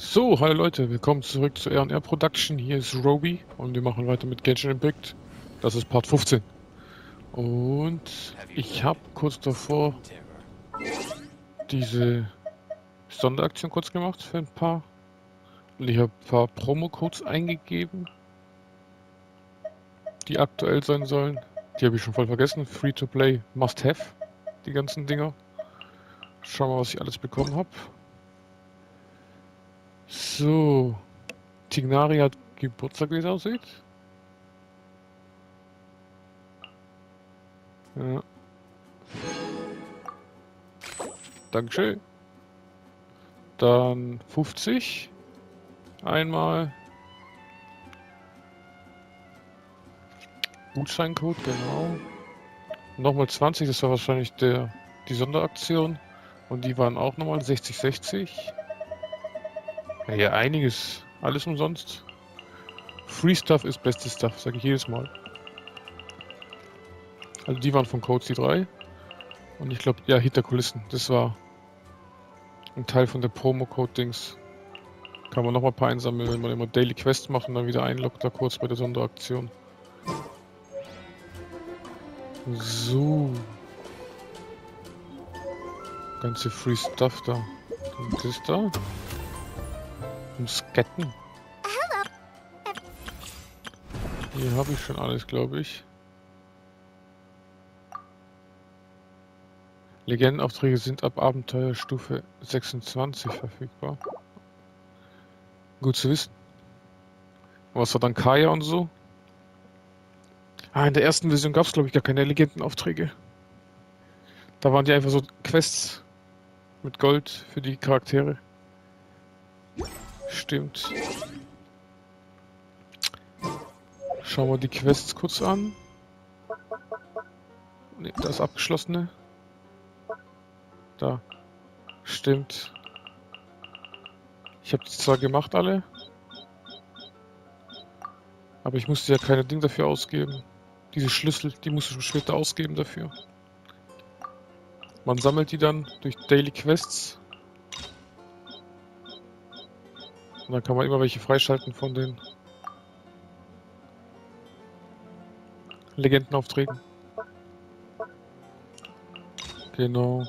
So, hallo Leute, willkommen zurück zu R&R Production. Hier ist Roby und wir machen weiter mit Genshin Impact. Das ist Part 15. Und ich habe kurz davor diese Sonderaktion kurz gemacht für ein paar. Und ich habe ein paar Promo-Codes eingegeben, die aktuell sein sollen. Die habe ich schon voll vergessen. Free to play, must have, die ganzen Dinger. Schauen wir mal, was ich alles bekommen habe. So. Tignari hat Geburtstag, wie es aussieht. Ja. Dankeschön. Dann 50. Einmal. Gutscheincode, genau. Nochmal 20, das war wahrscheinlich der, die Sonderaktion. Und die waren auch nochmal 60, 60. Ja, hier einiges. Alles umsonst. Free Stuff ist beste Stuff, sage ich jedes Mal. Also die waren von Codes, die drei. Und ich glaube, ja, hinter Kulissen. Das war ein Teil von der Promo-Code-Dings. Kann man nochmal ein paar einsammeln, wenn man immer Daily Quests macht und dann wieder einloggt, da kurz bei der Sonderaktion. So. Ganze Free Stuff da. Und das da. Sketten. Hier habe ich schon alles, glaube ich. Legendenaufträge sind ab Abenteuerstufe 26 verfügbar. Gut zu wissen. Was war dann Kaya und so? Ah, in der ersten Version gab es, glaube ich, gar keine Legendenaufträge. Da waren die einfach so Quests mit Gold für die Charaktere. Stimmt. Schauen wir die Quests kurz an. Ne, das abgeschlossene. Da. Stimmt. Ich habe die zwar gemacht alle. Aber ich musste ja keine Ding dafür ausgeben. Diese Schlüssel, die musst du später ausgeben dafür. Man sammelt die dann durch Daily Quests. Und dann kann man immer welche freischalten von den Legendenaufträgen. Genau.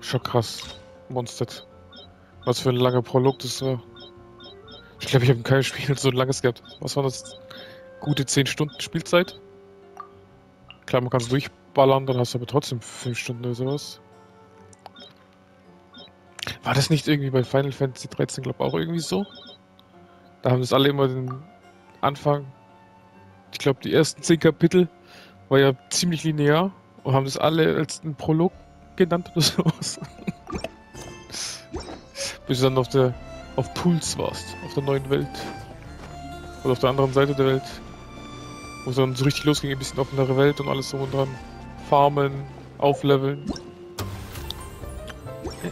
Schon krass. Monstered. Was für ein langer Prolog das war. Ich glaube, ich habe kein Spiel so langes gehabt. Was war das? Gute 10 Stunden Spielzeit? Klar, man kann es durch ballern, dann hast du aber trotzdem 5 Stunden oder sowas. War das nicht irgendwie bei Final Fantasy 13, glaube ich, auch irgendwie so? Da haben das alle immer den Anfang, ich glaube, die ersten 10 Kapitel war ja ziemlich linear und haben das alle als einen Prolog genannt oder sowas. Bis du dann auf der auf Puls warst, auf der neuen Welt. Oder auf der anderen Seite der Welt. Wo es dann so richtig losging, ein bisschen offenere Welt und alles so und dran farmen, aufleveln.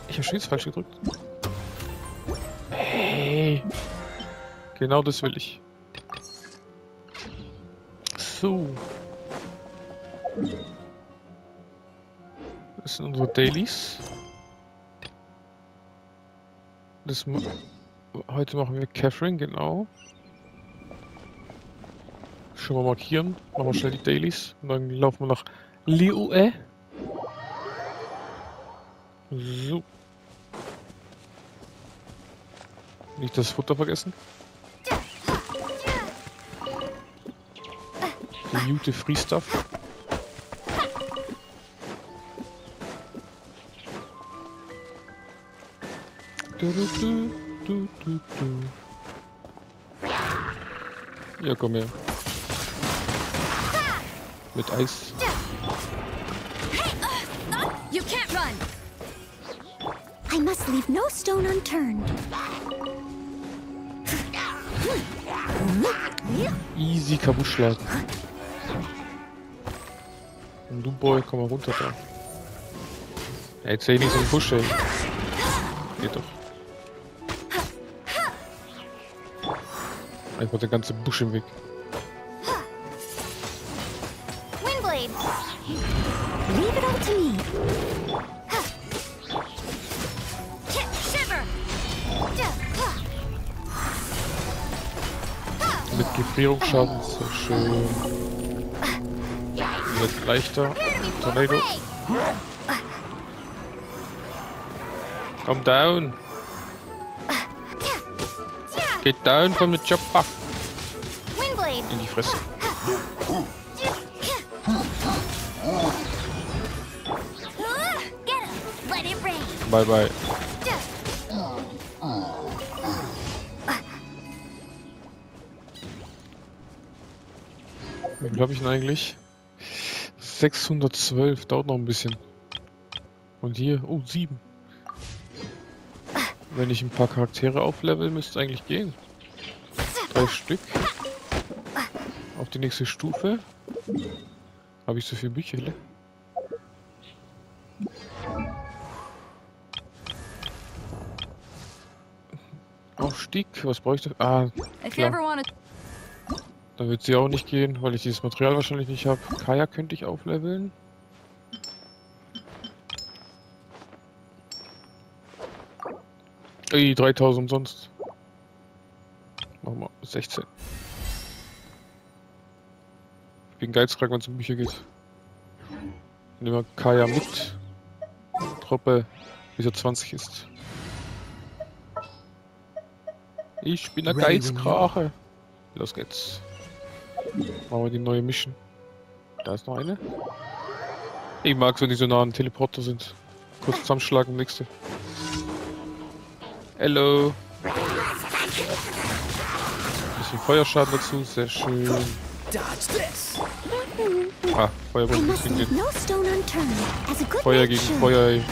Ich habe schon jetzt falsch gedrückt. Hey. Genau das will ich. So. Das sind unsere Dailies. Das heute machen wir Catherine, genau. Schon mal markieren. Machen wir schnell die Dailies. Und dann laufen wir nach Liue. So. Nicht das Futter vergessen. Die Jute Free Stuff. Du, du, du, du, du. Ja, komm her. Mit Eis. Must leave no stone unturned. Easy kaputt schlagen. Und du Boy, komm mal runter da. Ja, jetzt sehe ich nicht so einen Busch, ey. Geht doch. Einfach der ganze Busch im Weg. Windblade. Mit Gefrierungsschaden sehr schön. Wird leichter. Tornado. Komm down. Geht down von mit Chopper. In die Fresse. Get. Bye bye. Wie viel habe ich denn eigentlich? 612, dauert noch ein bisschen. Und hier, oh, 7. Wenn ich ein paar Charaktere auflevel, müsste es eigentlich gehen. Drei Stück. Auf die nächste Stufe. Habe ich so viele Bücher? ne? Aufstieg, was brauche ich da? Ah, Klar. Dann wird sie auch nicht gehen, weil ich dieses Material wahrscheinlich nicht habe. Kaya könnte ich aufleveln. Ey, 3000 umsonst. Machen wir 16. Ich bin geizkrank, wenn es um Bücher geht. Nehmen wir Kaya mit. Truppe, bis er 20 ist. Ich bin der Geizkrache. Los geht's. Machen wir die neue Mission. Da ist noch eine. Ich mag's, wenn die so nah an Teleporter sind. Kurz zusammenschlagen, nächste. Hello. Bisschen Feuerschaden dazu, sehr schön. Ah, a good Feuer gegen. Feuer, ey.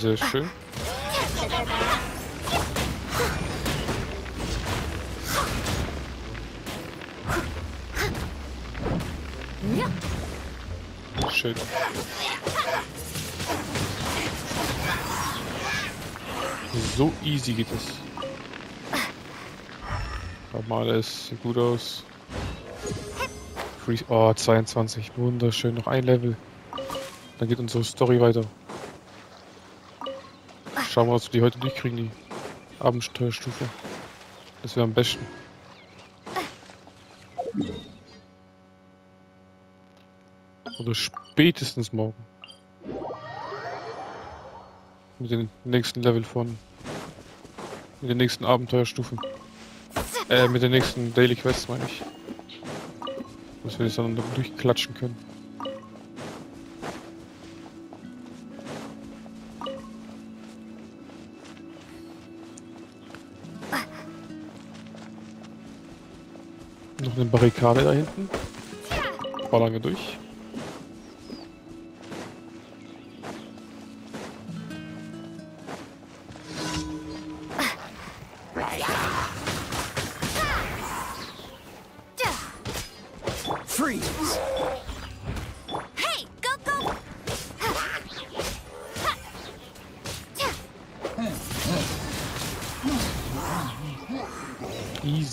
Sehr schön. Schön. So easy geht es. Normales, sieht gut aus. Freeze. Oh, 22. Wunderschön. Noch ein Level. Dann geht unsere Story weiter. Schauen wir, wir die heute durchkriegen, die Abenteuerstufe. Das wäre am besten. Oder spätestens morgen. Mit den nächsten Level von. Mit den nächsten Abenteuerstufen. Äh, mit den nächsten Daily Quests meine ich. Dass wir das dann durchklatschen können. Noch eine Barrikade da hinten. Ballern wir durch.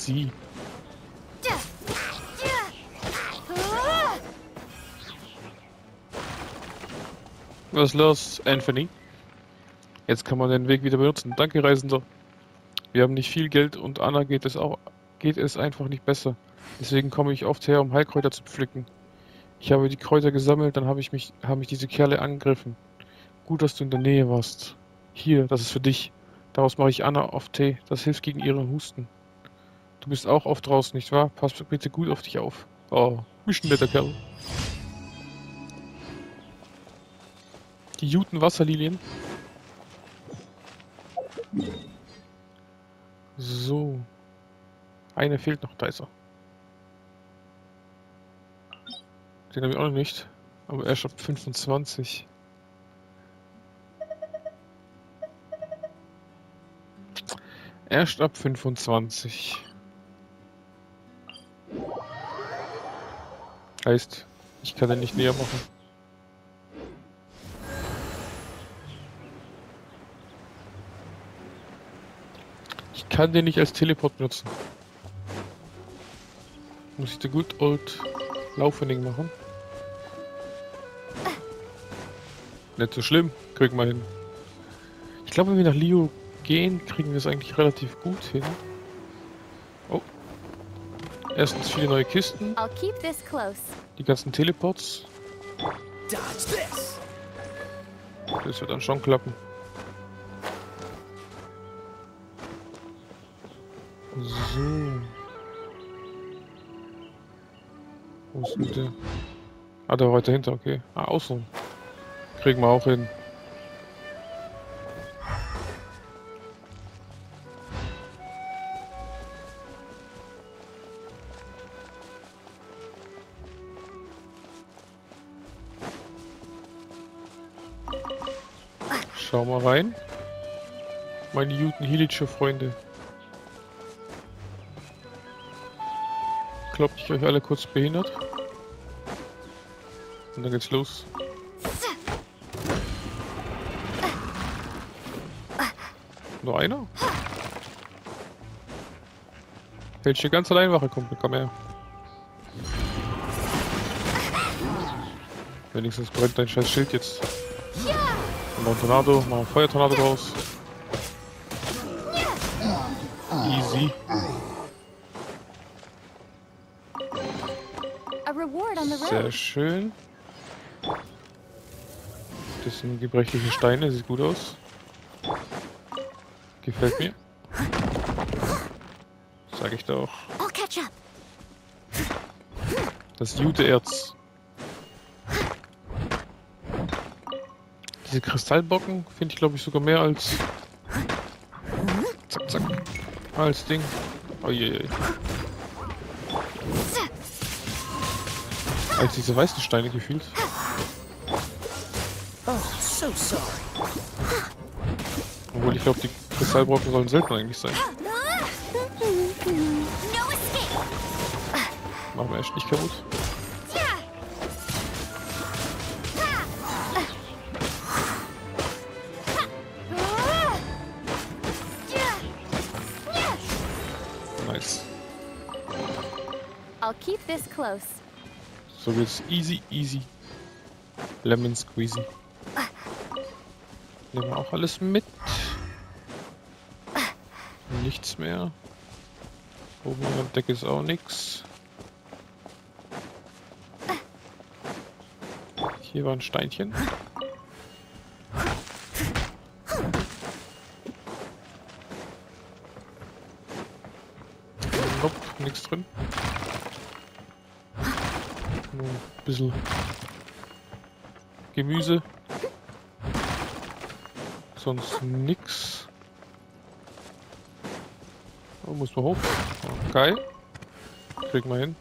Easy. Was ist los, Anthony? Jetzt kann man den Weg wieder benutzen. Danke, Reisender. Wir haben nicht viel Geld und Anna geht es auch geht es einfach nicht besser. Deswegen komme ich oft her, um Heilkräuter zu pflücken. Ich habe die Kräuter gesammelt, dann habe ich mich haben mich diese Kerle angegriffen. Gut, dass du in der Nähe warst. Hier, das ist für dich. Daraus mache ich Anna oft Tee. Das hilft gegen ihren Husten. Du bist auch oft draußen, nicht wahr? Pass bitte gut auf dich auf. Oh, bist netter Kerl. Die Juten Wasserlilien. So. Eine fehlt noch, da ist er. Den habe ich auch noch nicht. Aber erst ab 25. Erst ab 25. Heißt, ich kann den nicht näher machen. Ich kann den nicht als Teleport benutzen. Muss ich the good old Laufening machen? Nicht so schlimm, kriegen wir hin. Ich glaube, wenn wir nach Leo gehen, kriegen wir es eigentlich relativ gut hin. Erstens viele neue Kisten, I'll keep this close. die ganzen Teleports. Das wird dann schon klappen. So. Wo ist denn der? Ah, der war weiter hinter, okay. Ah, außen. Kriegen wir auch hin. Mal rein. Meine guten Hilitsche Freunde. Glaubt ich euch alle kurz behindert. Und dann geht's los. Nur einer? Hält hier ganz allein Wache, Kumpel, komm her. Wenigstens brennt dein scheiß Schild jetzt. Und noch ein Tornado, machen einen Feuertornado draus. Easy. Sehr schön. Das sind gebrechliche Steine, sieht gut aus. Gefällt mir. Sag ich doch. I'll catch up. Diese Kristallblocken finde ich glaube ich sogar mehr als. Zack, zack. Als Ding. Oh je, je. Als diese weißen Steine gefühlt. Oh, so sorry. Obwohl ich glaube, die Kristallbrocken sollen selten eigentlich sein. Machen wir echt nicht kaputt. Close. So geht's easy, easy. Lemon squeezy. Nehmen wir auch alles mit. Nichts mehr. Oben an der Decke ist auch nichts. Hier war ein Steinchen. Bisschen Gemüse. Sonst nix. Oh, muss man hoch. Geil. Kriegen wir hin.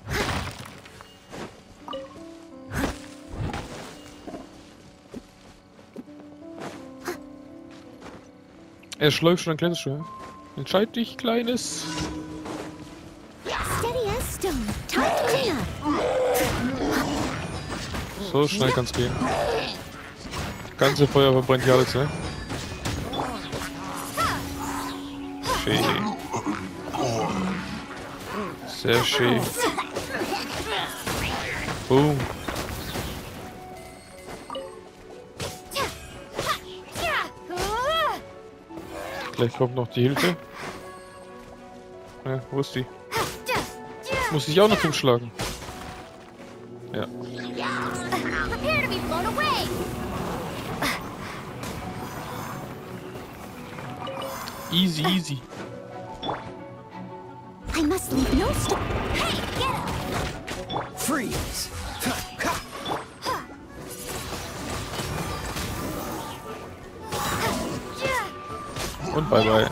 Er schläuft schon ein kleines Stück. Entscheid dich, Kleines. So schnell kann's gehen. Ganze Feuer verbrennt hier alles, ne? Schön. Sehr schön. Boom. Gleich kommt noch die Hilfe. Ja, wo ist die? Muss ich auch noch umschlagen? Easy, easy. I must leave no stone. Hey, get up. Freeze. Und bye bye.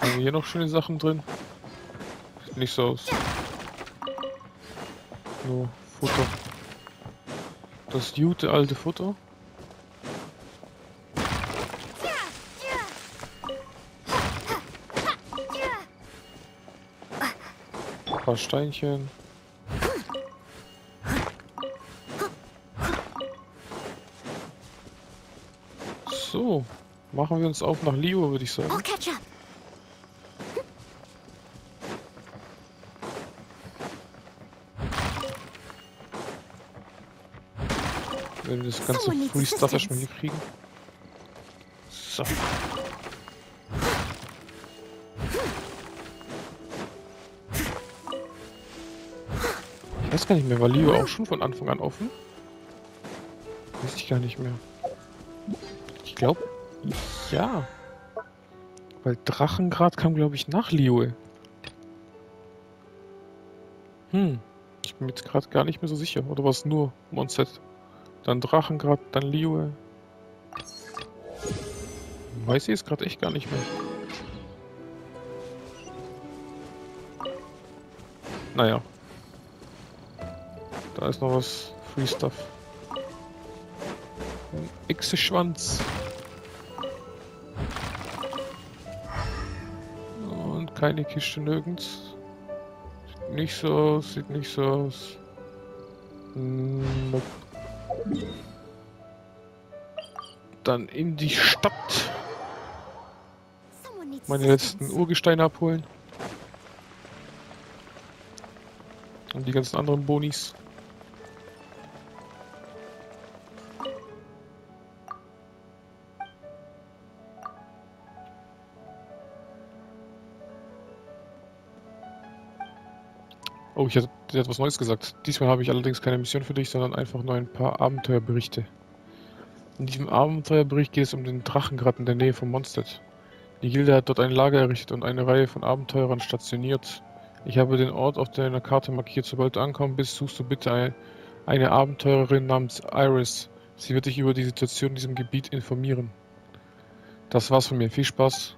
Haben wir hier noch schöne Sachen drin? Sieht nicht so aus. Nur Futter. Das gute alte Futter. paar Steinchen. So, machen wir uns auf nach Leo, würde ich sagen. Wenn wir das ganze Free Stuff erstmal hier kriegen. So. Gar nicht mehr, war Leo auch schon von Anfang an offen? Weiß ich gar nicht mehr. Ich glaube, ja. Weil Drachengrad kam, glaube ich, nach Liyue. Hm. Ich bin jetzt gerade gar nicht mehr so sicher. Oder war es nur Monset? Dann Drachengrad, dann Liyue. Weiß ich jetzt gerade echt gar nicht mehr. Naja. Da ist noch was Free Stuff. Ein Echse-Schwanz. Und keine Kiste nirgends. Sieht nicht so aus, sieht nicht so aus. Nope. Dann in die Stadt meine letzten. Urgesteine abholen. Und die ganzen anderen Bonis. Oh, ich hatte dir hat was Neues gesagt. Diesmal habe ich allerdings keine Mission für dich, sondern einfach nur ein paar Abenteuerberichte. In diesem Abenteuerbericht geht es um den Drachengrad in der Nähe von Mondstadt. Die Gilde hat dort ein Lager errichtet und eine Reihe von Abenteurern stationiert. Ich habe den Ort auf deiner Karte markiert. Sobald du ankommen bist, suchst du bitte ein, eine Abenteurerin namens Iris. Sie wird dich über die Situation in diesem Gebiet informieren. Das war's von mir. Viel Spaß.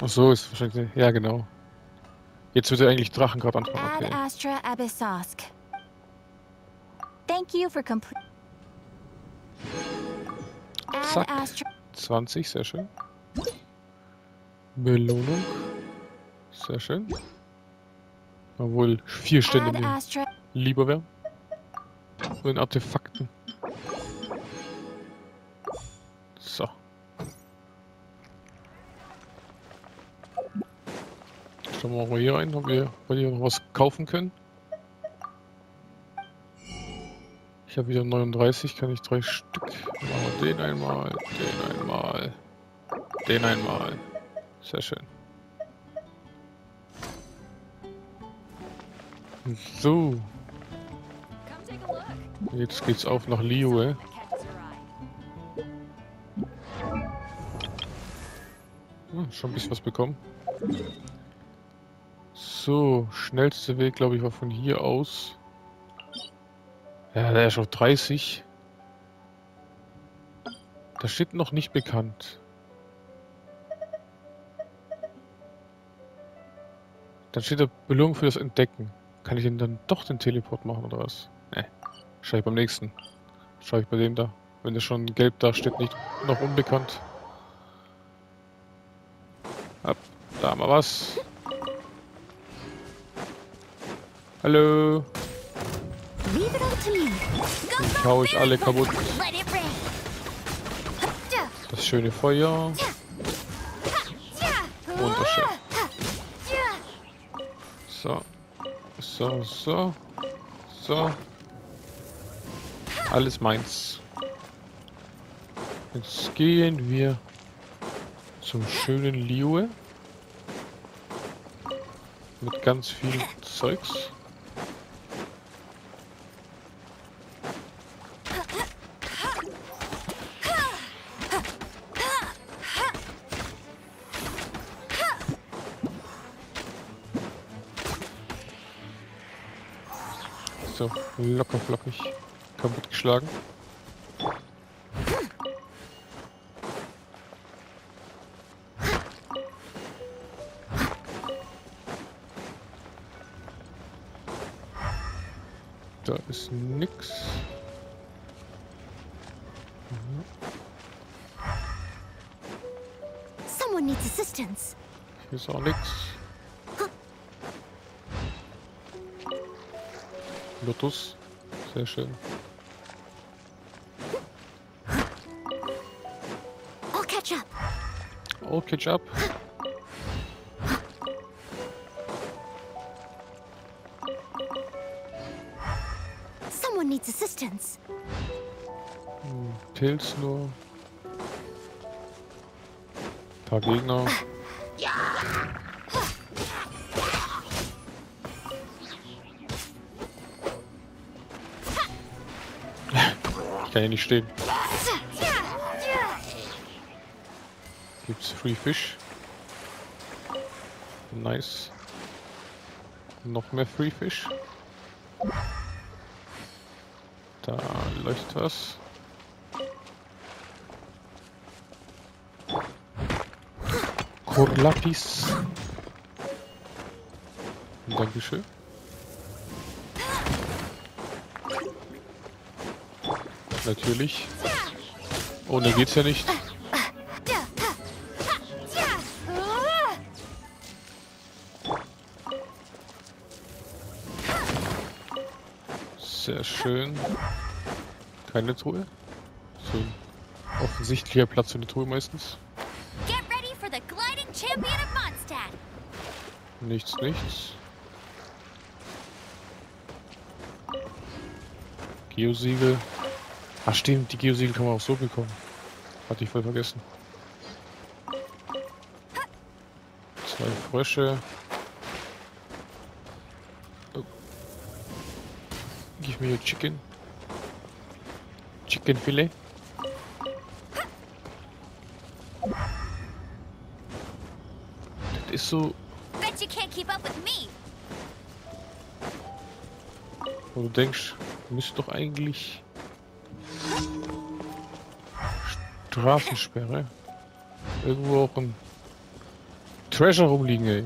Ach so, ist wahrscheinlich... Ja, genau. Jetzt wird er eigentlich Drachengrad anfangen. Ad Okay. Astra Abyssosk. Thank you for complete. Zack. Astra. 20, sehr schön. Belohnung. Sehr schön. Obwohl vier Stände lieber wären. Von den Artefakten. Schauen wir mal hier rein, ob wir bei noch was kaufen können. Ich habe wieder 39, kann ich drei Stück. Machen wir den einmal, den einmal, den einmal. Sehr schön. So, jetzt geht's auf nach Liyue. Eye. Hm, schon ein bisschen was bekommen. So, schnellste Weg, glaube ich, war von hier aus. Ja, der ist auf 30. Da steht noch nicht bekannt. Dann steht da Belohnung für das Entdecken. Kann ich denn dann doch den Teleport machen oder was? Ne. Schau ich beim nächsten. Schau ich bei dem da. Wenn der schon gelb da steht, nicht noch unbekannt. Ab, da wir was. Hallo. Ich hau euch alle kaputt. Das schöne Feuer. Und das Schiff. Ja. So. So, so. So. Alles meins. Jetzt gehen wir zum schönen Liyue. Mit ganz viel Zeugs. Locker flockig kaputtgeschlagen. Da ist nix. Someone needs assistance. Hier ist auch nix. Lotus. Sehr schön. I'll catch up. Oh, catch up. Someone needs assistance. Hm, Pilz nur. paar Gegner. Ich kann hier nicht stehen. Gibt's Free Fish? Nice. Noch mehr Free Fish. Da leuchtet was. Korlapis. Dankeschön. Natürlich. Ohne geht's ja nicht. Sehr schön. Keine Truhe. So ein offensichtlicher Platz für eine Truhe meistens. Nichts, nichts. Geosiegel. Ach stimmt, die Geosiegel kann man auch so bekommen. Hatte ich voll vergessen. Zwei Frösche. Oh. Give me your chicken. Chicken Filet. Das ist so, Bet you can't keep up with me. wo du denkst, müsste doch eigentlich Straßensperre. Irgendwo auch ein Treasure rumliegen, ey.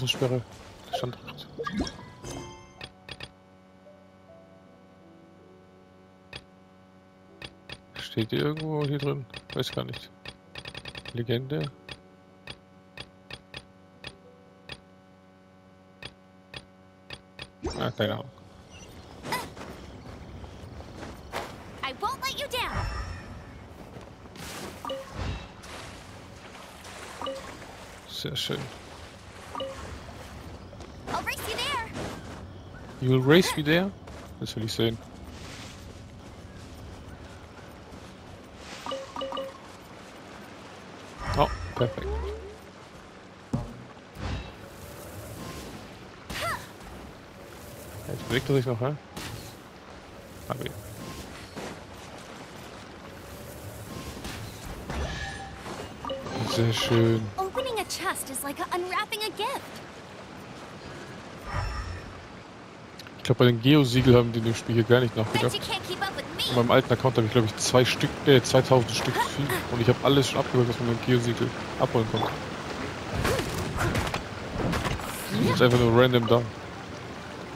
Straßensperre? Standort. Steht die irgendwo hier drin? Weiß gar nicht. Legende. Ah, keine Ahnung. Sehr schön. You will race me there? That's what he said. Oh, perfect. Jetzt bewegt er sich noch, hä? Ah, okay. Sehr schön. Opening a chest is like unwrapping a gift. Glaube, bei den Geosiegel haben die in dem Spiel hier gar nicht nachgedacht. In me. meinem alten Account habe ich glaube ich zwei Stück, äh, 2000 Stück viel und ich habe alles schon abgeholt, was man mit dem Geosiegel abholen konnte. Das ist einfach nur random da.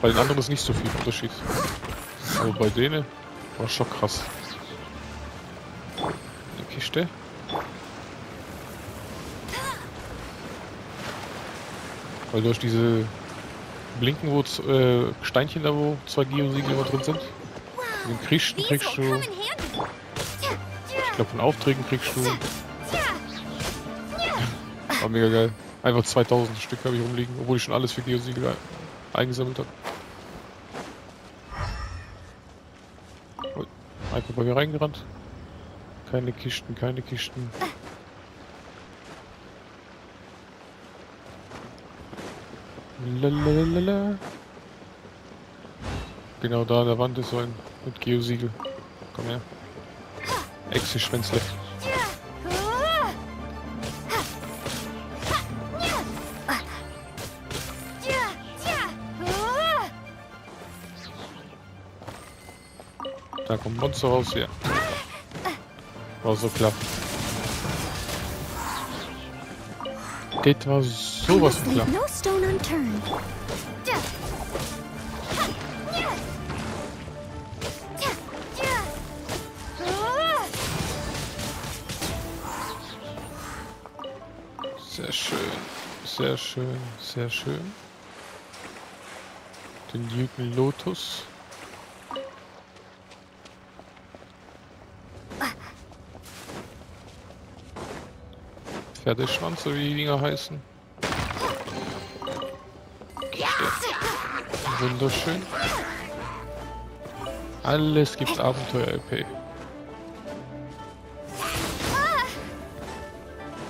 Bei den anderen ist nicht so viel Unterschied. Aber bei denen war schon krass. Eine Kiste. Weil durch diese Blinken, wo äh, Steinchen da, wo zwei Geosiegel immer drin sind. Den kriegst, kriegst du, ich glaube von Aufträgen kriegst du War mega geil. Einfach 2000 Stück habe ich rumliegen, obwohl ich schon alles für Geosiegel ein- eingesammelt habe. Oh, Einfach bei mir reingerannt. Keine Kisten, keine Kisten. Lalalala. Genau da an der Wand ist so ein mit Geosiegel. Komm her. Echse-Schwänzle. Da kommt Monster raus, ja. War so klar. Das war I sowas von klar. Sehr schön, sehr schön, sehr schön. Den Jügen Lotus. Pferdeschwanz, so wie die Dinger heißen. Wunderschön. Alles gibt's Abenteuer-LP.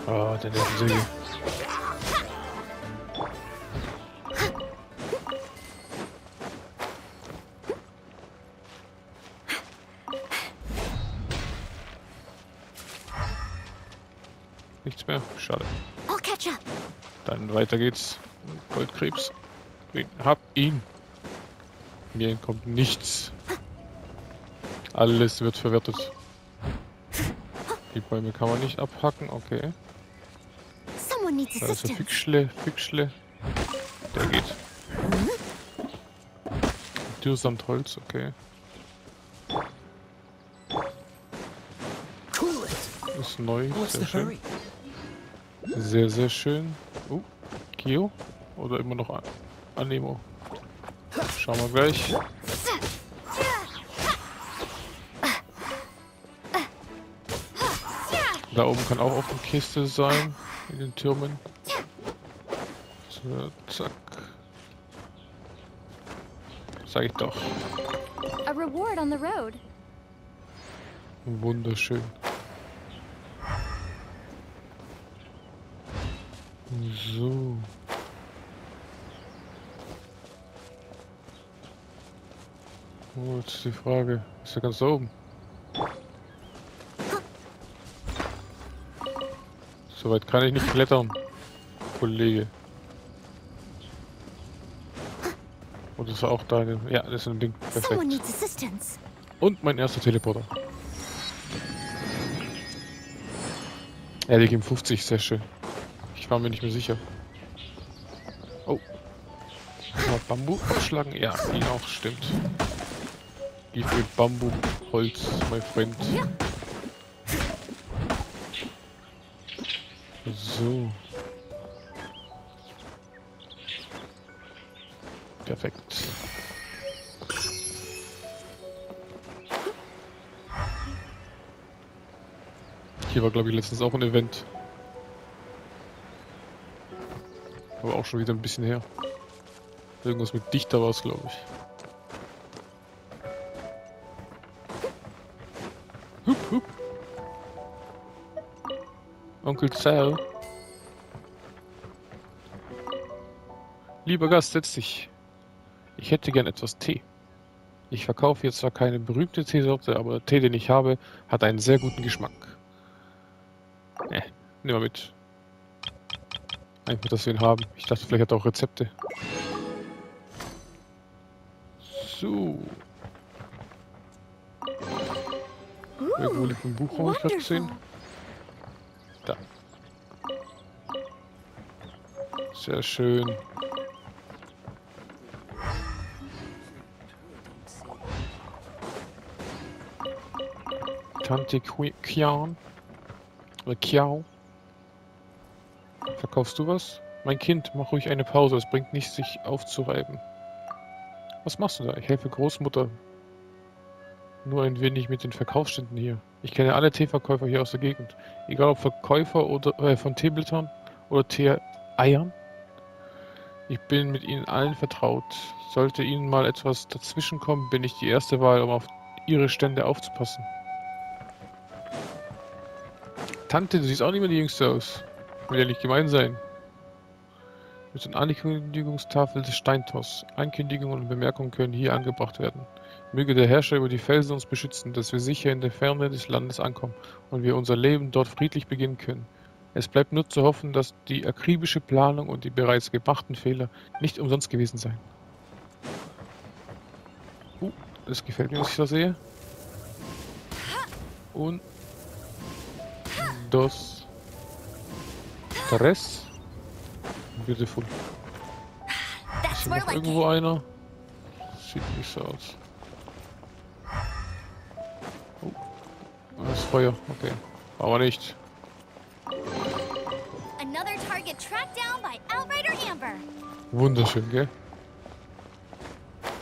Oh, der Nervensäge. Nichts mehr? Schade. Dann weiter geht's. Goldkrebs. Ich hab ihn. Mir entkommt nichts. Alles wird verwertet. Die Bäume kann man nicht abhacken, okay. Da ist ein. Füchschle, Füchschle. Der geht. Dürrsamt Holz, okay. Ist neu, sehr schön. Sehr, sehr schön. Oh, Kio? Oder immer noch Anemo? Schauen wir gleich. Da oben kann auch auf der Kiste sein, in den Türmen. So, zack. Sag ich doch. A reward on the road. Wunderschön. So. Oh, jetzt ist die Frage. Ist er ganz da oben? Soweit kann ich nicht klettern, Kollege. Und das war auch deine. Ja, das ist ein Ding. Perfekt. Und mein erster Teleporter. Ja, die geben 50, sehr schön. Ich war mir nicht mehr sicher. Oh. Mal Bambu abschlagen? Ja, ihn auch, stimmt. Die für Bambu, Holz, mein Freund. So. Perfekt. Hier war, glaube ich, letztens auch ein Event. Aber auch schon wieder ein bisschen her. Irgendwas mit Dichter war es, glaube ich. Onkel Sal. Lieber Gast, setz dich. Ich hätte gern etwas Tee. Ich verkaufe jetzt zwar keine berühmte Teesorte, aber der Tee, den ich habe, hat einen sehr guten Geschmack. Ne, nimm mal mit. Einfach, dass wir ihn haben. Ich dachte, vielleicht hat er auch Rezepte. So. Irgendwo liegt ein Buch, habe ich gerade gesehen. Da. Sehr schön. Tante Kian. Oder Kiao. Verkaufst du was? Mein Kind, mach ruhig eine Pause. Es bringt nichts, sich aufzureiben. Was machst du da? Ich helfe Großmutter. Nur ein wenig mit den Verkaufsständen hier. Ich kenne alle Teeverkäufer hier aus der Gegend. Egal ob Verkäufer oder äh, von Teeblättern oder Tee-Eiern. Ich bin mit ihnen allen vertraut. Sollte ihnen mal etwas dazwischenkommen, bin ich die erste Wahl, um auf ihre Stände aufzupassen. Tante, du siehst auch nicht mehr die Jüngste aus. Will ja nicht gemein sein. Mit den Ankündigungstafel des Steintors. Ankündigungen und Bemerkungen können hier angebracht werden. Möge der Herrscher über die Felsen uns beschützen, dass wir sicher in der Ferne des Landes ankommen und wir unser Leben dort friedlich beginnen können. Es bleibt nur zu hoffen, dass die akribische Planung und die bereits gemachten Fehler nicht umsonst gewesen seien. Uh, das gefällt mir, was ich da sehe. Und dos, tres. Beautiful. Ist hier noch irgendwo einer? Sieht nicht so aus. Feuer. Okay. Aber nicht. Wunderschön, gell?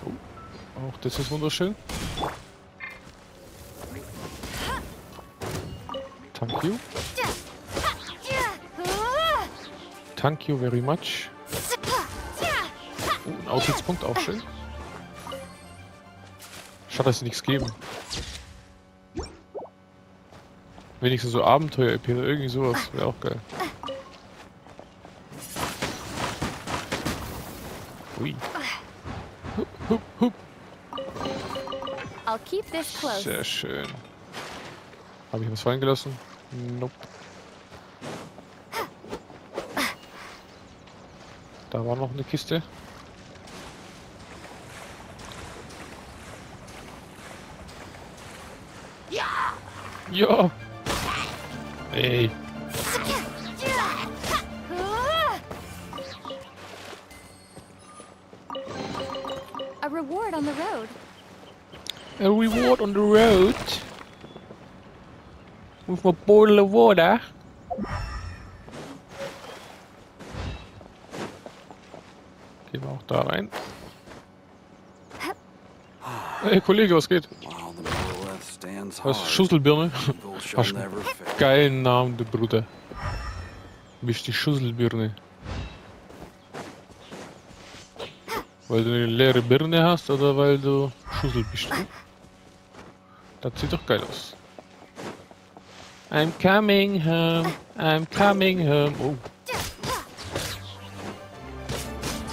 Oh, auch das ist wunderschön. Thank you. Thank you very much. Oh, ein Aussichtspunkt, auch schön. Schade, dass sie nichts geben. Wenigstens so Abenteuer-EP oder irgendwie sowas wäre auch geil. Ui. Hup, hup, hup. I'll keep this close. Sehr schön. Habe ich was fallen gelassen? Nope. Da war noch eine Kiste. Ja! A reward on the road. a reward on the road. With a bottle of water. Gehen wir auch da rein. Hey Kollege, was geht? Was? Schusselbirne? Hast geilen Namen, du Bruder. Du bist die Schusselbirne. Weil du eine leere Birne hast oder weil du Schussel bist? Das sieht doch geil aus. I'm coming home, I'm coming home. Oh.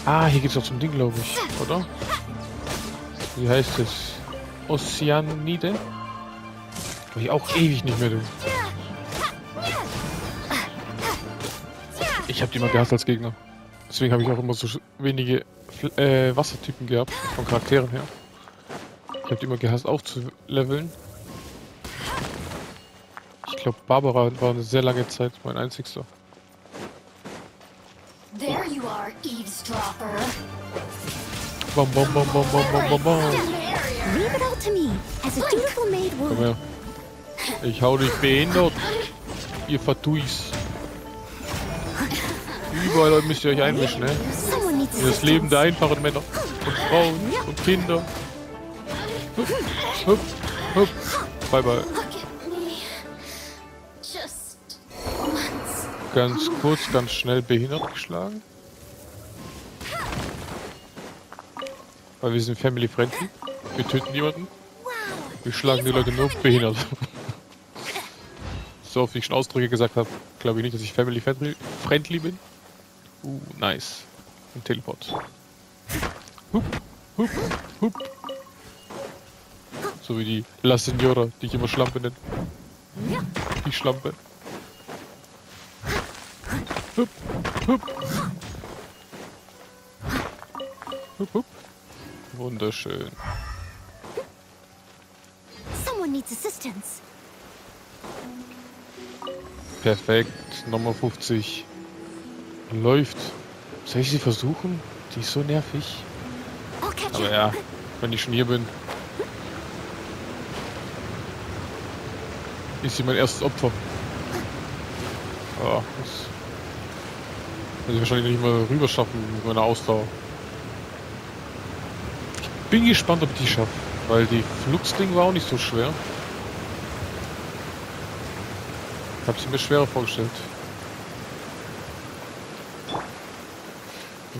Ah, hier geht's doch zum Ding, glaube ich, oder? Wie heißt es? Oceanide? Hab ich auch ewig nicht mehr. Ich habe die immer gehasst als Gegner. Deswegen habe ich auch immer so wenige Fl- äh, Wassertypen gehabt, von Charakteren her. Ich habe die immer gehasst aufzuleveln. Ich glaube, Barbara war eine sehr lange Zeit mein einzigster. There you are, eavesdropper. Bam, bam, bam, bam, bam, bam, bam, bam. Leave it all to me, as a dutiful maid Komm would. Ich hau dich behindert. Ihr Fatuis. Überall müsst ihr euch einmischen, ne? In das Leben der einfachen Männer und Frauen und Kinder. Hup, hup, hup. Bye bye. Ganz kurz, ganz schnell behindert geschlagen. Weil wir sind family friendly. Wir töten niemanden. Wir schlagen die Leute nur behindert. So oft ich schon Ausdrücke gesagt habe, glaube ich nicht, dass ich family friendly bin. Uh, nice. Ein Teleport. Hup, hup, hup. So wie die La Signora, die ich immer Schlampe nenne. Die Schlampe. Hup, hup. Hup, hup. Wunderschön. Someone needs assistance. Perfekt. Nummer 50. Läuft. Soll ich sie versuchen? Die ist so nervig. Aber ja, wenn ich schon hier bin. Ist sie mein erstes Opfer. Ja, das werde ich wahrscheinlich nicht mal rüber schaffen mit meiner Ausdauer. Ich bin gespannt, ob ich die schaffe. Weil die Flugsding war auch nicht so schwer. Habe sie mir schwerer vorgestellt.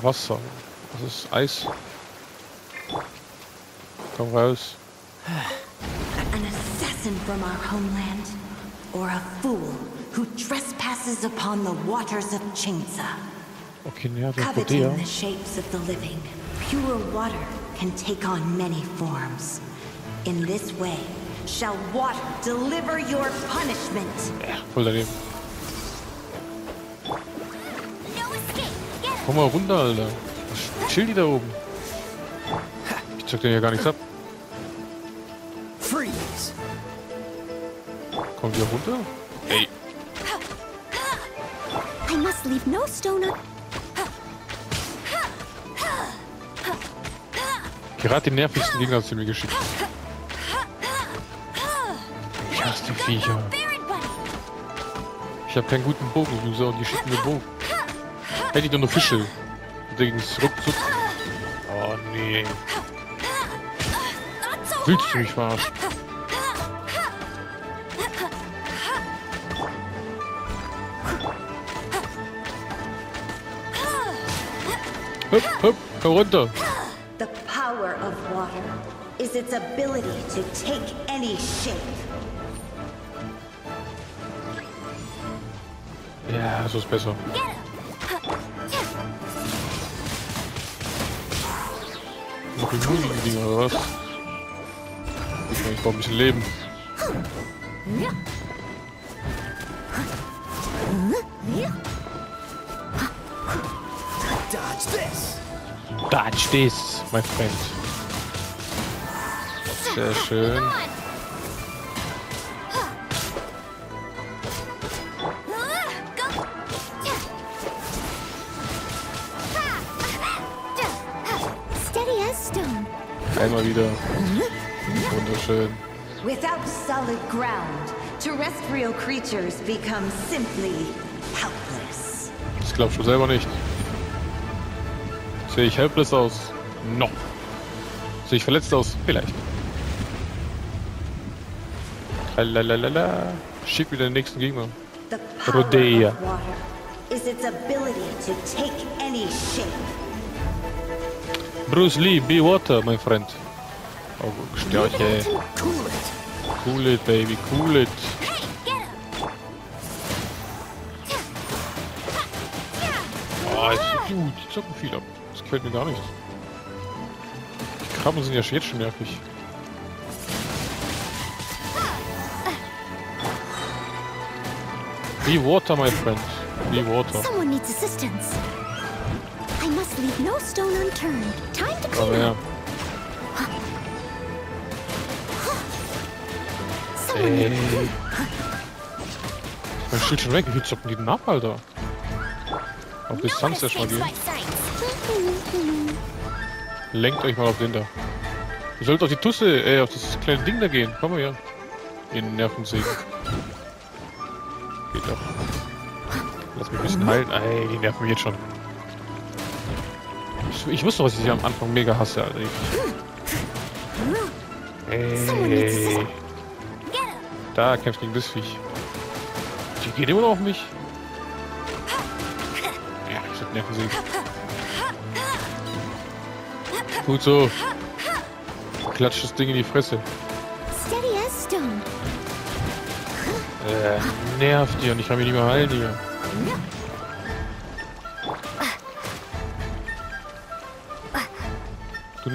Wasser. Das ist Eis. Komm raus. An assassin from our homeland, or a fool who trespasses upon the waters of Chingsa. Okay, der Coveting the shapes of the living, pure water can take on many forms. In this way, shall water deliver your punishment. Voll daneben. No escape. Get him. Komm mal runter, Alter. Was chill die da oben? Ich zeig dir ja gar nichts ab. Freeze! Kommt die runter? Ey, I must leave no stone un- gerade die nervigsten Gegner du mir geschickt. Die Viecher. Ich habe keinen guten Bogen, User, und die schicken mir Bogen. Hätte ich doch nur Fische. Dings, ruckzuck. Oh nee. Willst du mich verarschen? Hopp, hopp, komm runter. The power of water is its ability to take any shape. Ja, so ist besser. Noch mutigen Dinger, oder was? Ich brauche ein bisschen Leben. Dodge this. Dodge this, my friend. Sehr schön. Einmal wieder. Wunderschön. Without solid ground, terrestrial creatures become simply helpless. Das glaubst du selber nicht. Sehe ich helpless aus? No. Sehe ich verletzt aus? Vielleicht. Lalalala. Schick wieder den nächsten Gegner. Rodea. is its ability to take any shape. Bruce Lee, be water, my friend. Oh, Störche. Cool it. Cool it, baby, cool it. Oh, jetzt, du, die zocken viel ab. Das gefällt mir gar nicht. Die Krabben sind ja jetzt schon nervig. Be water, my friend. Be water. Someone needs assistance. Leave no stone unturned. Time to clean her. up. Someone Ey. Mein Schild schon weg. Wie zocken die denn ab, Alter? Auf Distanz erstmal gehen. Lenkt euch mal auf den da. Ihr sollt auf die Tusse, äh, auf das kleine Ding da gehen. Komm mal her. Ihr Nervensägen. Geht doch. Lass mich ein bisschen heilen. Ey, die nerven mich jetzt schon. Ich, wusste, was ich hier am Anfang mega hasse, Alter. Ey. Da kämpft gegen das Viech. Die geht immer noch auf mich. Ja, ich hab Nervensägen. Gut so. Klatscht das Ding in die Fresse. Äh, nervt die und ich kann mich nicht mehr heilen hier.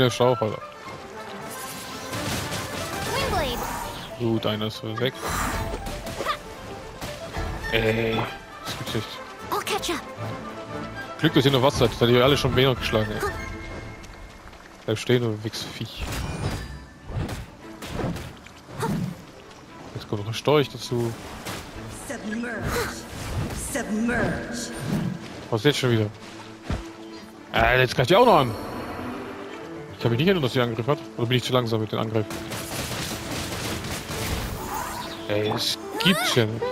Auch, Alter. Windblade. Gut, einer ist weg. Ey, das gibt's nicht. I'll catch up. Glück, dass ihr noch was seid. Das hat ihr alle schon Beine geschlagen, ey. Bleib stehen, du Wichsviech. Jetzt kommt noch ein Storch dazu. Submerge. Submerge. Was ist jetzt schon wieder? Äh, jetzt greift die auch noch an. Ich kann mich nicht erinnern, dass sie Angriff hat. Oder bin ich zu langsam mit dem Angriff? Ey, es gibt's ja nicht.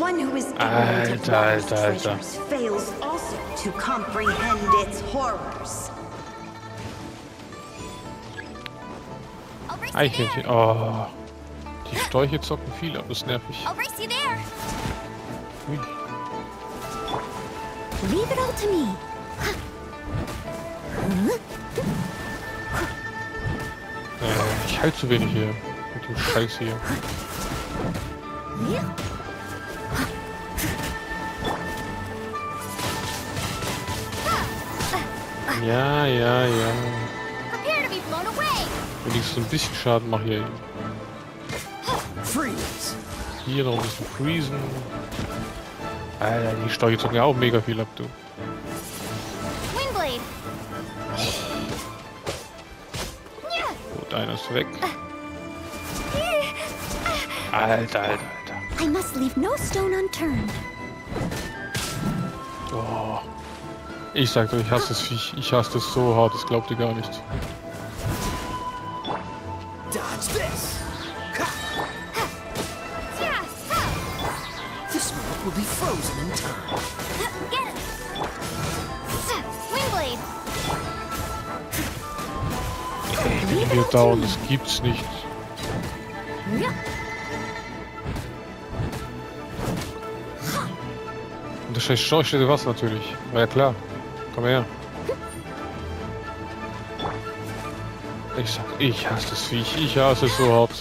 One who is Alter, Alter, Alter. also to comprehend its horrors. I'll race you Eichhörnchen. Oh. Die Sträuche zocken viel ab, das ist nervig. Ui. Leave it all to me. Äh, ich halte zu wenig hier. Mit dem Scheiß hier. Ja, ja, ja. Away. Wenigstens so ein bisschen Schaden mach hier. Freeze. Hier noch ein bisschen freezen. Alter, die Sträuche zocken ja auch mega viel ab, du. Windblade. Gut, einer ist weg. Alter, Alter, Alter. I must leave no stone unturned. Oh. Ich sag euch, ich hasse das Viech. Ich hasse das so hart, das glaubt ihr gar nicht. Dauern, das gibt's nicht. Und das scheiß Schorch steht Wasser natürlich. War ja klar. Komm her. Ich sag, ich hasse das Viech. Ich hasse es so hart.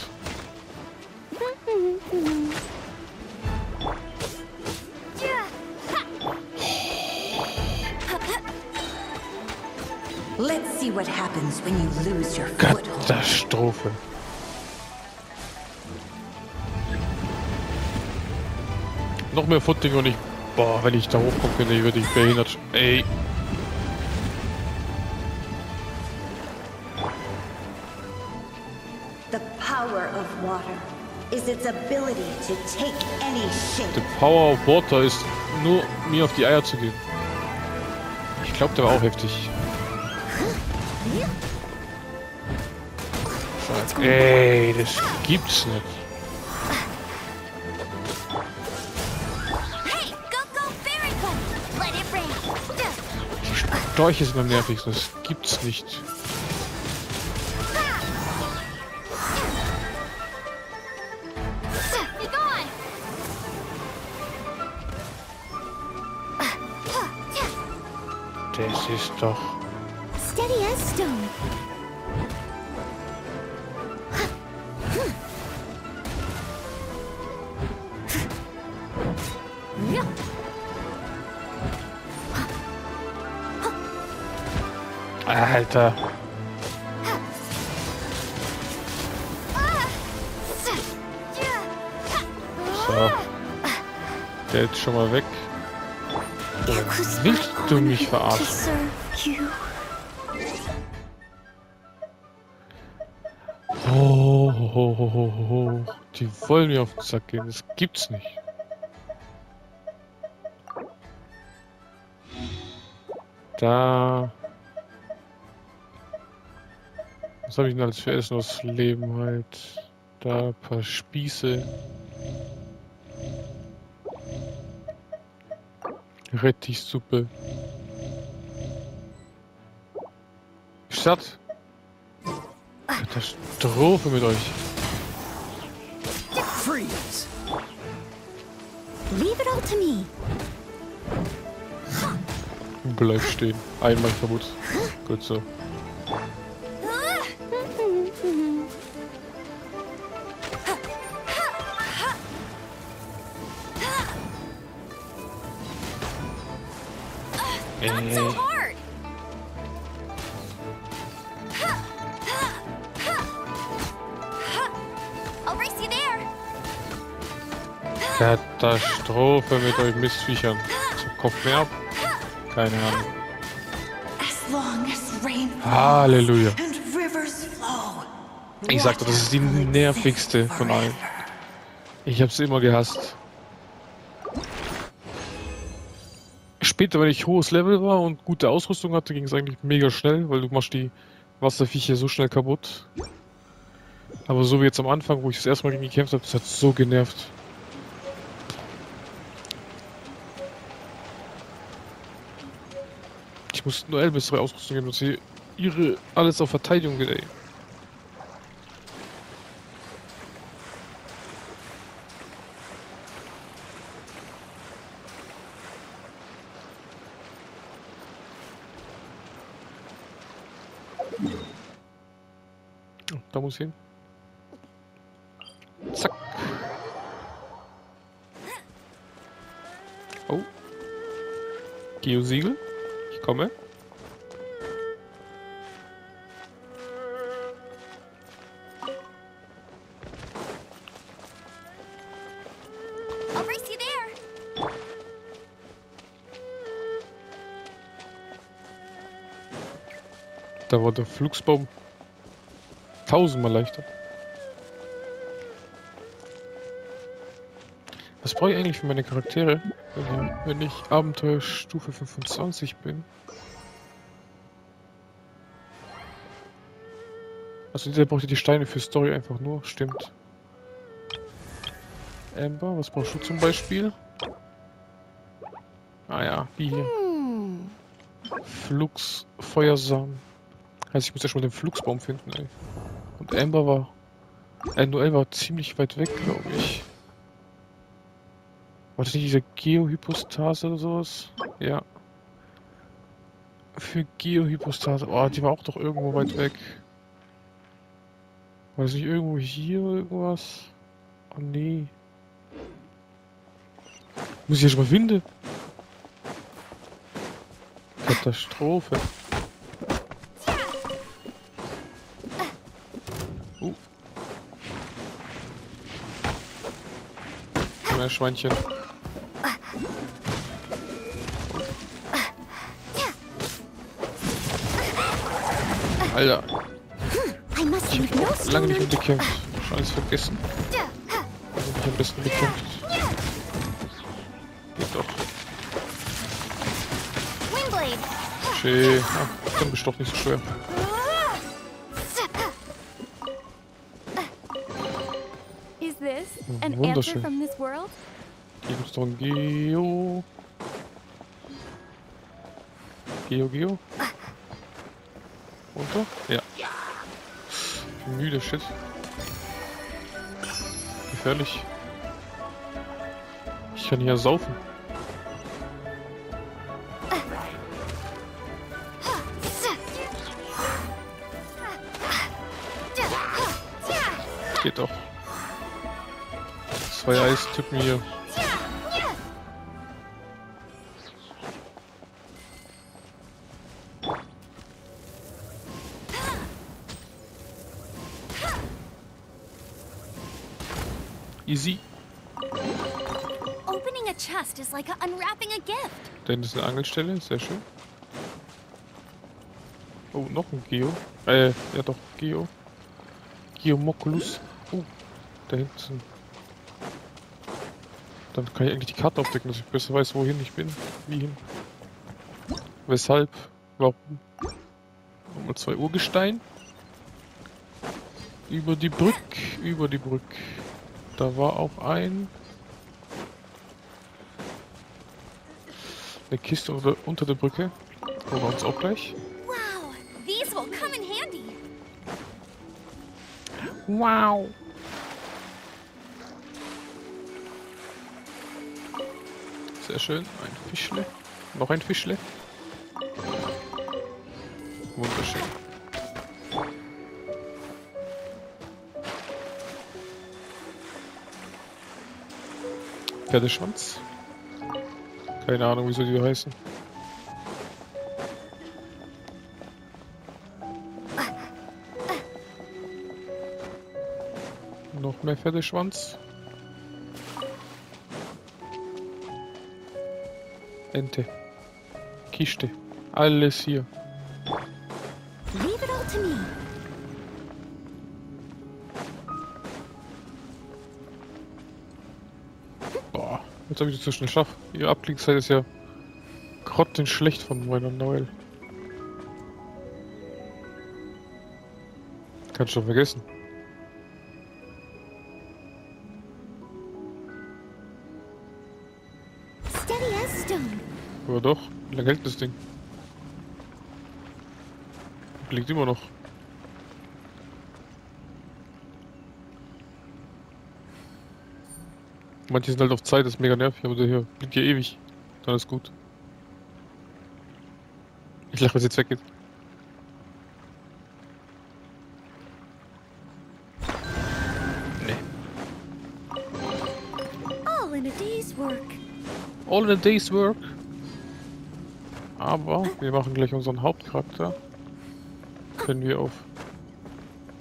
Mehr Footing und ich... Boah, wenn ich da hochkomme, bin ich wirklich behindert. Ey. The power of water is its ability to take any shape. The Power of Water ist nur mir auf die Eier zu gehen. Ich glaube, der war auch heftig. Ey, das gibt's nicht. Die Storche sind am nervigsten. Das gibt's nicht. Das ist doch... Alter. So. Der ist schon mal weg. Willst du mich verarschen? Oh, ho, ho, ho. Die wollen mir auf den Sack gehen. Das gibt's nicht. Da. Was habe ich denn alles für Essen aus Leben halt? Da ein paar Spieße. Rettichsuppe. Stadt. Katastrophe mit euch. Freeze! Leave it all to me. Bleib stehen. Einmal kaputt. Gut so. Not so Äh, hard. I'll race you there. Katastrophe mit euch Mistviechern. So, Kopf mehr ab? Keine Ahnung. As long as rain falls Halleluja. Ich sagte, das ist die nervigste von allen. Ich hab's immer gehasst. Später, wenn ich hohes Level war und gute Ausrüstung hatte, ging es eigentlich mega schnell, weil du machst die Wasserviecher so schnell kaputt. Aber so wie jetzt am Anfang, wo ich das erste Mal gegen gekämpft habe, das hat so genervt. Ich muss nur bessere Ausrüstung geben, dass sie ihre alles auf Verteidigung ey. Muss hin. Zack. Oh. Geosiegel. Ich komme. Da war der Flugsbaum tausendmal leichter. Was brauche ich eigentlich für meine Charaktere, wenn, ich- wenn ich Abenteuerstufe 25 bin? Also der braucht ja die Steine für Story einfach nur, stimmt. Amber, was brauchst du zum Beispiel? Ah ja, die hier. Hmm. Flux Feuersamen. Heißt, ich muss erstmal den Flugsbaum finden, ey. Und Amber war. Äh, Noel war ziemlich weit weg, glaube ich. War das nicht diese Geohypostase oder sowas? Ja. Für Geohypostase. Oh, die war auch doch irgendwo weit weg. War das nicht irgendwo hier irgendwas? Oh nee. Muss ich erstmal finden? Katastrophe. Mehr Schweinchen. Alter, lange nicht mehr unturned. gekämpft. Schon alles vergessen. Also ich am besten gekämpft. Geht doch. Schön. Ach, dann bist du doch nicht so schwer. Wunderschön. Hier gibt's doch ein Geo. Geo, Geo. Runter? Ja. Ich bin müde, shit. Gefährlich. Ich kann hier saufen. Zwei Eistypen hier. Easy. Opening a chest is like unwrapping a gift. Denn das ist eine Angelstelle, sehr schön. Oh, noch ein Geo. Äh, ja doch, Geo. Geomoculus. Oh, da hinten sind. Dann kann ich eigentlich die Karte aufdecken, dass ich besser weiß, wohin ich bin. Wie hin. Weshalb? Warum? Nochmal zwei Urgestein. Über die Brück, über die Brück. Da war auch ein. Eine Kiste unter, unter der Brücke. Holen wir uns auch gleich. Wow, these will come in handy. Wow. Sehr schön. Ein Fischle. Noch ein Fischle. Wunderschön. Pferdeschwanz. Keine Ahnung, wieso die heißen. Noch mehr Pferdeschwanz. Ente. Kiste. Alles hier. Leave it all to me. Boah, jetzt habe ich das so schnell geschafft. Ihre Abklickzeit ist ja grottenschlecht von meiner Noel. Kannst du vergessen. Doch, wie lange hält das Ding? Liegt immer noch. Manche sind halt auf Zeit, das ist mega nervig, aber der hier blinkt ja ewig. Dann ist gut. Ich lache, wenn es jetzt weggeht. Nee. All in a day's work. All in a day's work. Aber wir machen gleich unseren Hauptcharakter. Können wir auf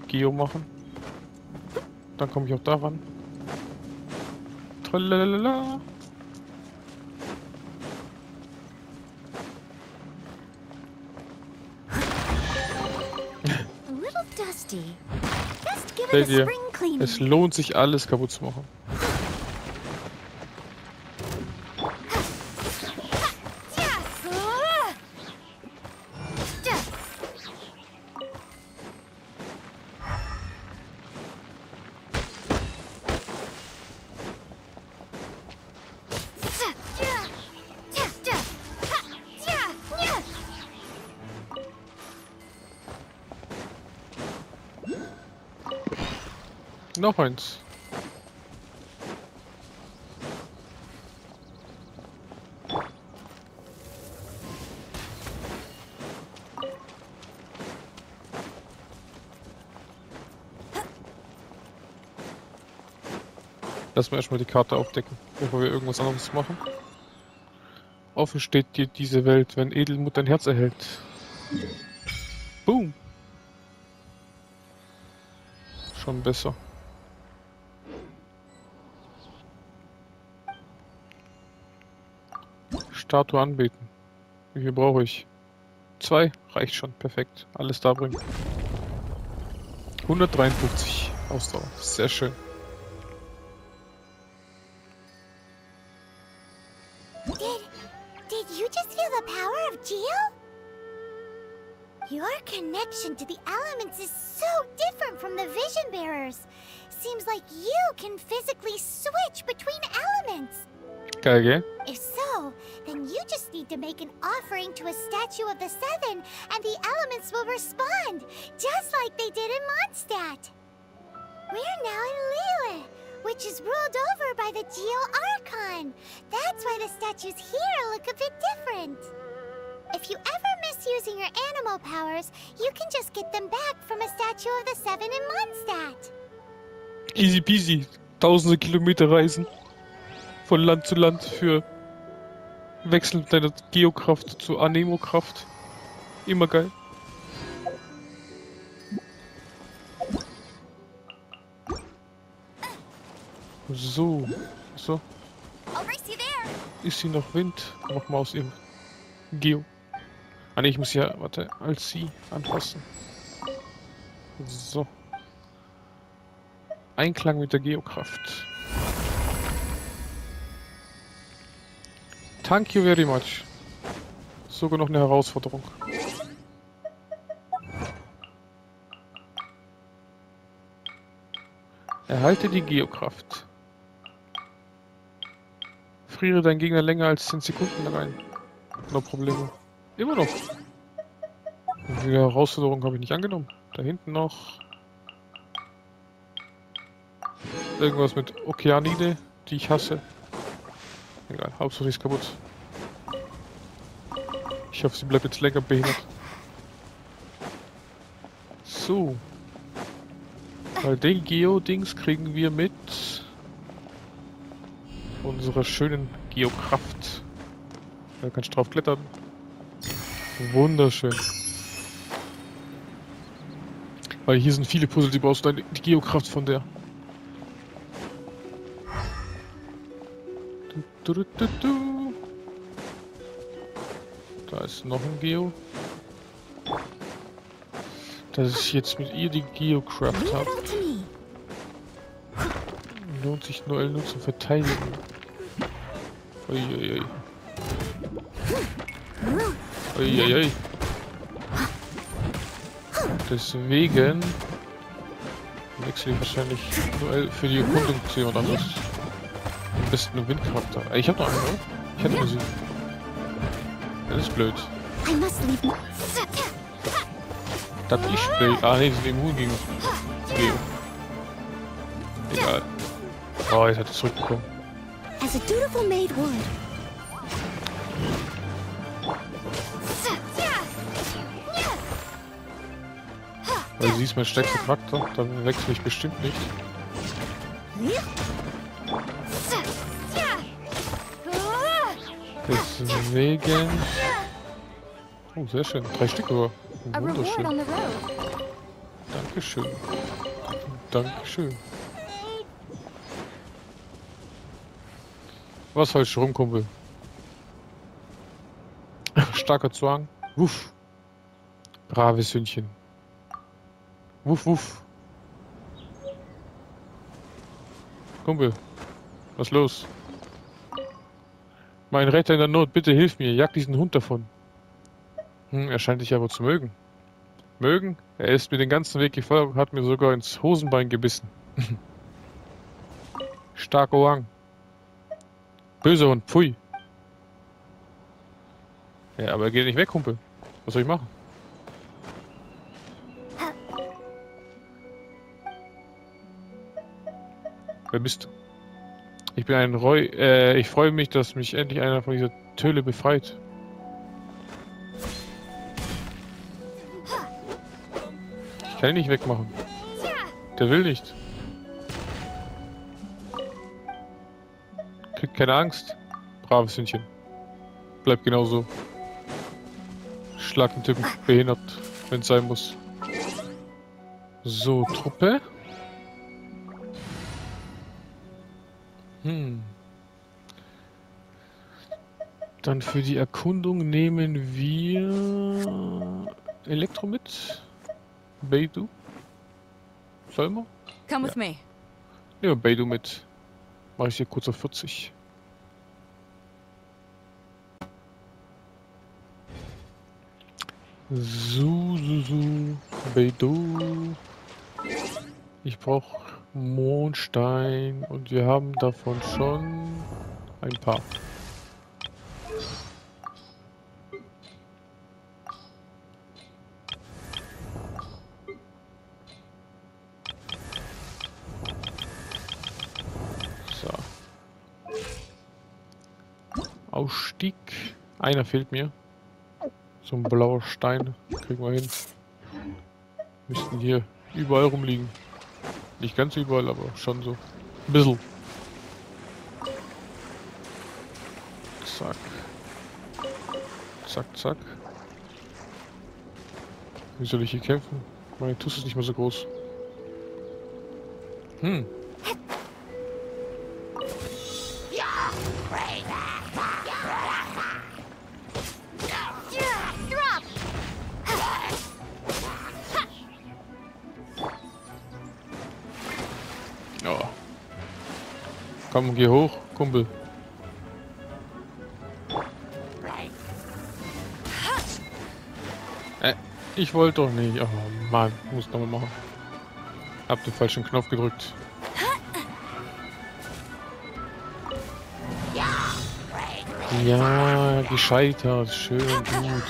Geo machen. Dann komme ich auch daran. Tralalala. Seht ihr? Es lohnt sich alles kaputt zu machen. Noch eins. Lass mal erstmal die Karte aufdecken, bevor wir irgendwas anderes machen. Offen steht dir diese Welt, wenn Edelmut dein Herz erhält. Boom. Schon besser. Statue anbeten. Wie viel brauche ich? Zwei? Reicht schon. Perfekt. Alles da bringen. 153 Ausdauer. Sehr schön. Did did you just feel the power of Geo? Your connection to the elements is so different from the vision bearers. Seems like you can physically switch between elements. Geil, gell? We're now in Liyue, which is ruled over by the Geo Archon. That's why the statues here look a bit different. If you ever miss using your animal powers, you can just get them back from a statue of the Seven in Mondstadt. Easy peasy. Tausende Kilometer reisen. Von Land zu Land für Wechsel deiner Geokraft zu Anemo-Kraft. Immer geil. So. So. Ist sie noch Wind? Mach mal aus ihrem Geo. Ah ne, ich muss ja, warte, als sie anpassen. So. Einklang mit der Geokraft. Thank you very much. Sogar noch eine Herausforderung. Erhalte die Geokraft. Friere deinen Gegner länger als 10 Sekunden lang ein. No Probleme. Immer noch. Wie viele Herausforderungen habe ich nicht angenommen? Da hinten noch. Irgendwas mit Okeanide, die ich hasse. Egal, Hauptsache ist kaputt. Ich hoffe, sie bleibt jetzt länger behindert. So. Bei den Geo-Dings kriegen wir mit unserer schönen Geokraft. Da kannst du drauf klettern. Wunderschön. Weil hier sind viele Puzzle, die brauchst du deine, die Geokraft von der. Du, du, du. Da ist noch ein Geo. Dass ich jetzt mit ihr die Geocraft habe. Lohnt sich nur nur zu verteidigen. Uiuiui. Uiuiui. Deswegen wechsle ich wahrscheinlich für die Erkundung zu jemand anderes. Am besten eine Windcharakter. Ey, Ich hab noch einen, oder? Ich hätte nur sie. Das ist blöd. No- Das ist blöd. Ah, nee, die sind immun gegen Geo. Egal. Oh, jetzt hat er zurückbekommen. As a dutiful maid would. Weil sie ist mein stärkster Charakter, dann wechsle ich bestimmt nicht. Deswegen. Oh, sehr schön. Drei Stück aber. Wunderschön. Dankeschön. Dankeschön. Was falsch rum, Kumpel? Starker Zwang. Wuff. Braves Hündchen. Wuff, wuff. Kumpel. Was los? Mein Retter in der Not, bitte hilf mir. Jag diesen Hund davon. Hm, er scheint dich aber zu mögen. Mögen? Er ist mir den ganzen Weg gefolgt und hat mir sogar ins Hosenbein gebissen. Starker Wang. Böser Hund, pfui. Ja, aber er geht nicht weg, Kumpel. Was soll ich machen? Wer bist du? Ich bin ein Roy. Äh, ich freue mich, dass mich endlich einer von dieser Töle befreit. Ich kann ihn nicht wegmachen. Der will nicht. Keine Angst. Braves Hündchen. Bleib genauso. Schlag den Typen behindert, wenn es sein muss. So, Truppe. Hm. Dann für die Erkundung nehmen wir Elektro mit. Beidou. Sollen wir? Come with me. Nehmen wir Beidou mit. Mache ich hier kurz auf 40. So, so, so. Beidou. Ich brauche Mondstein und wir haben davon schon ein paar. So. Ausstieg. Einer fehlt mir. So ein blauer Stein. Kriegen wir hin. Müssten hier überall rumliegen. Nicht ganz überall, aber schon so. Ein bisschen. Zack. Zack, zack. Wie soll ich hier kämpfen? Meine Tuss ist nicht mehr so groß. Hm. Komm, geh hoch, Kumpel. Äh, ich wollte doch nicht. Oh Mann, muss nochmal machen. Hab den falschen Knopf gedrückt. Ja, gescheitert. Schön, gut.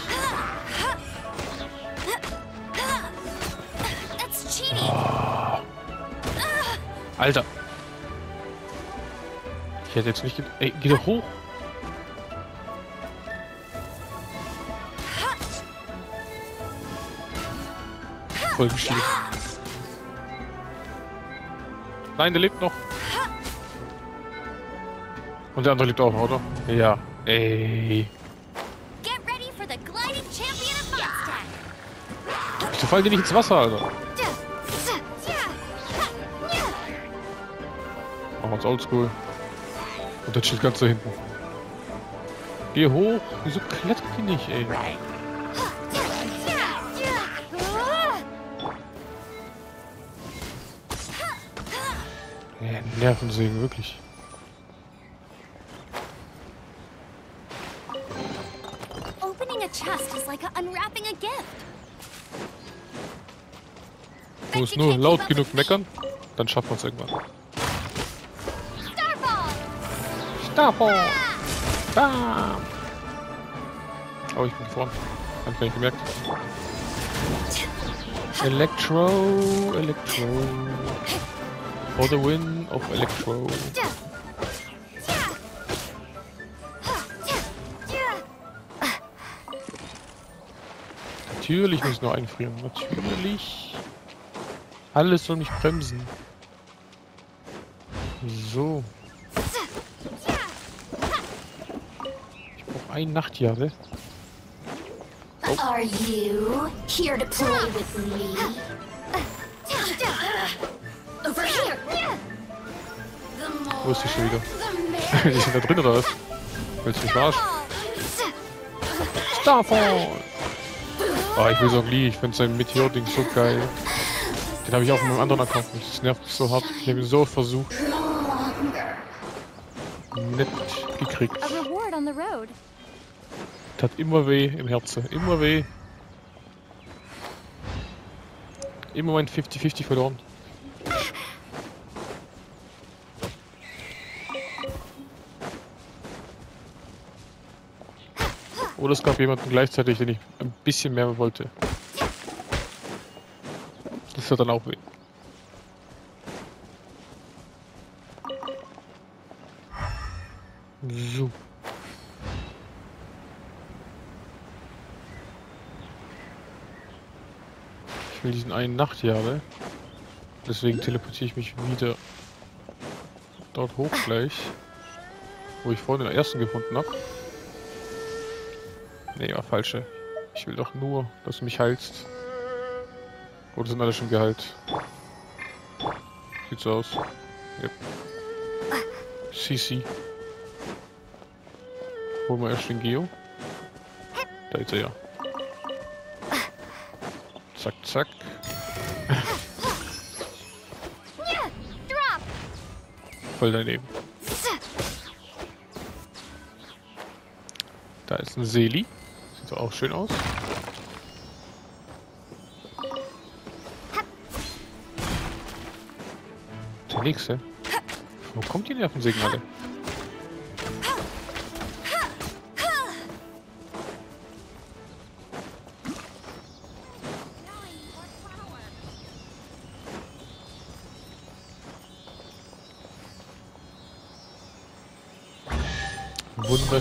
Cheating! Alter. Ich hätte jetzt nicht... ge- Ey, geh doch hoch. Voll geschieden. Nein, der lebt noch. Und der andere lebt auch, oder? Ja. Ey. Wieso fallen die nicht ins Wasser, Alter? Machen wir uns oldschool. Und der chillt ganz da hinten. Geh hoch. Wieso klettert die nicht, ey? Ja, Nervensägen, wirklich. Opening a chest is like unwrapping a gift. Du musst nur laut genug meckern, dann schaffen wir es irgendwann. Starfall! Bam! Oh, ich bin gefroren. Hab ich gar nicht gemerkt. Electro, Electro. For the win of Electro. Natürlich muss ich noch einfrieren. Natürlich. Alles soll mich bremsen. So. Ein Nachtjahre. Are you here to play with me? Over here! Wo ist die schon wieder? die sind da drin oder was? Willst du mich verarschen? Starfall! Oh, ich will so Lee, ich finde sein Meteor-Ding so geil. Den habe ich auch auf meinem anderen Account nicht. Das nervt mich so hart. Ich habe ihn so versucht. Nett gekriegt. Tat immer weh im Herzen. Immer weh. Immer mein 50-50 verloren. Oder es gab jemanden gleichzeitig, den ich ein bisschen mehr wollte. Das hat dann auch weh. Ich will diesen einen Nachtjahre. Deswegen teleportiere ich mich wieder dort hoch gleich. Wo ich vorhin den ersten gefunden habe. Nee, war falsche. Ich will doch nur, dass du mich heilst. Oder sind alle schon geheilt? Sieht so aus. Yep. CC. Holen wir erst den Geo. Da ist er ja. Zack, zack. Voll daneben. Da ist ein Seli. Sieht doch auch schön aus. Der nächste. Wo kommt die Nervensignale?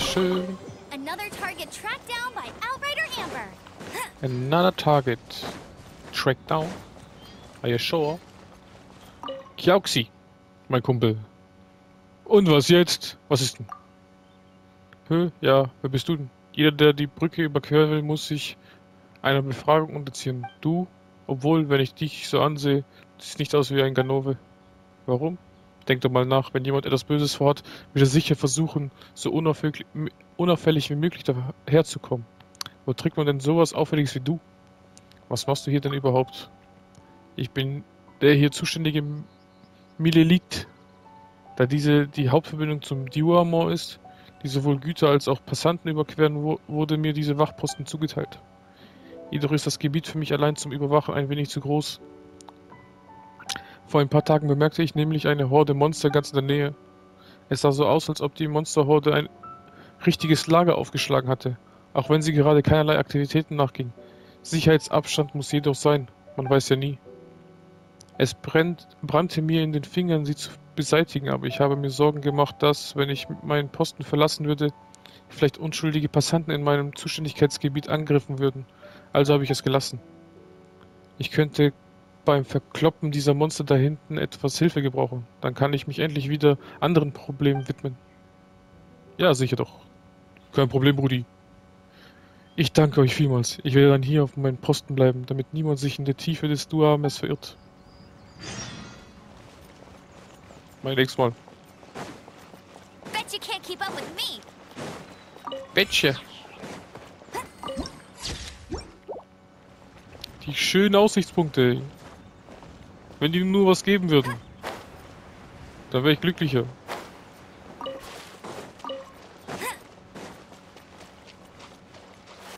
Wunderschön. Another target tracked down by Outrider Amber. Another target. Track down. Are you sure? Kiauxi, mein Kumpel. Und was jetzt? Was ist denn? Hö, ja, wer bist du denn? Jeder, der die Brücke überqueren will, muss sich einer Befragung unterziehen. Du, obwohl, wenn ich dich so ansehe, siehst nicht aus wie ein Ganove. Warum? Denk doch mal nach, wenn jemand etwas Böses vorhat, wird er sicher versuchen, so unauffällig, wie möglich daherzukommen. Wo trägt man denn sowas Auffälliges wie du? Was machst du hier denn überhaupt? Ich bin der hier zuständige Milelit, da diese die Hauptverbindung zum Diuamor ist, die sowohl Güter als auch Passanten überqueren, wurde mir diese Wachposten zugeteilt. Jedoch ist das Gebiet für mich allein zum Überwachen ein wenig zu groß. Vor ein paar Tagen bemerkte ich nämlich eine Horde Monster ganz in der Nähe. Es sah so aus, als ob die Monsterhorde ein richtiges Lager aufgeschlagen hatte, auch wenn sie gerade keinerlei Aktivitäten nachging. Sicherheitsabstand muss jedoch sein, man weiß ja nie. Es brennt, brannte mir in den Fingern, sie zu beseitigen, aber ich habe mir Sorgen gemacht, dass, wenn ich meinen Posten verlassen würde, vielleicht unschuldige Passanten in meinem Zuständigkeitsgebiet angriffen würden. Also habe ich es gelassen. Ich könnte beim Verkloppen dieser Monster da hinten etwas Hilfe gebrauchen. Dann kann ich mich endlich wieder anderen Problemen widmen. Ja, sicher doch. Kein Problem, Brudi. Ich danke euch vielmals. Ich werde dann hier auf meinem Posten bleiben, damit niemand sich in der Tiefe des Duames verirrt. Mein nächstes Mal. Bet you can't keep up with me. Bätche. Die schönen Aussichtspunkte. Wenn die nur was geben würden. Dann wäre ich glücklicher.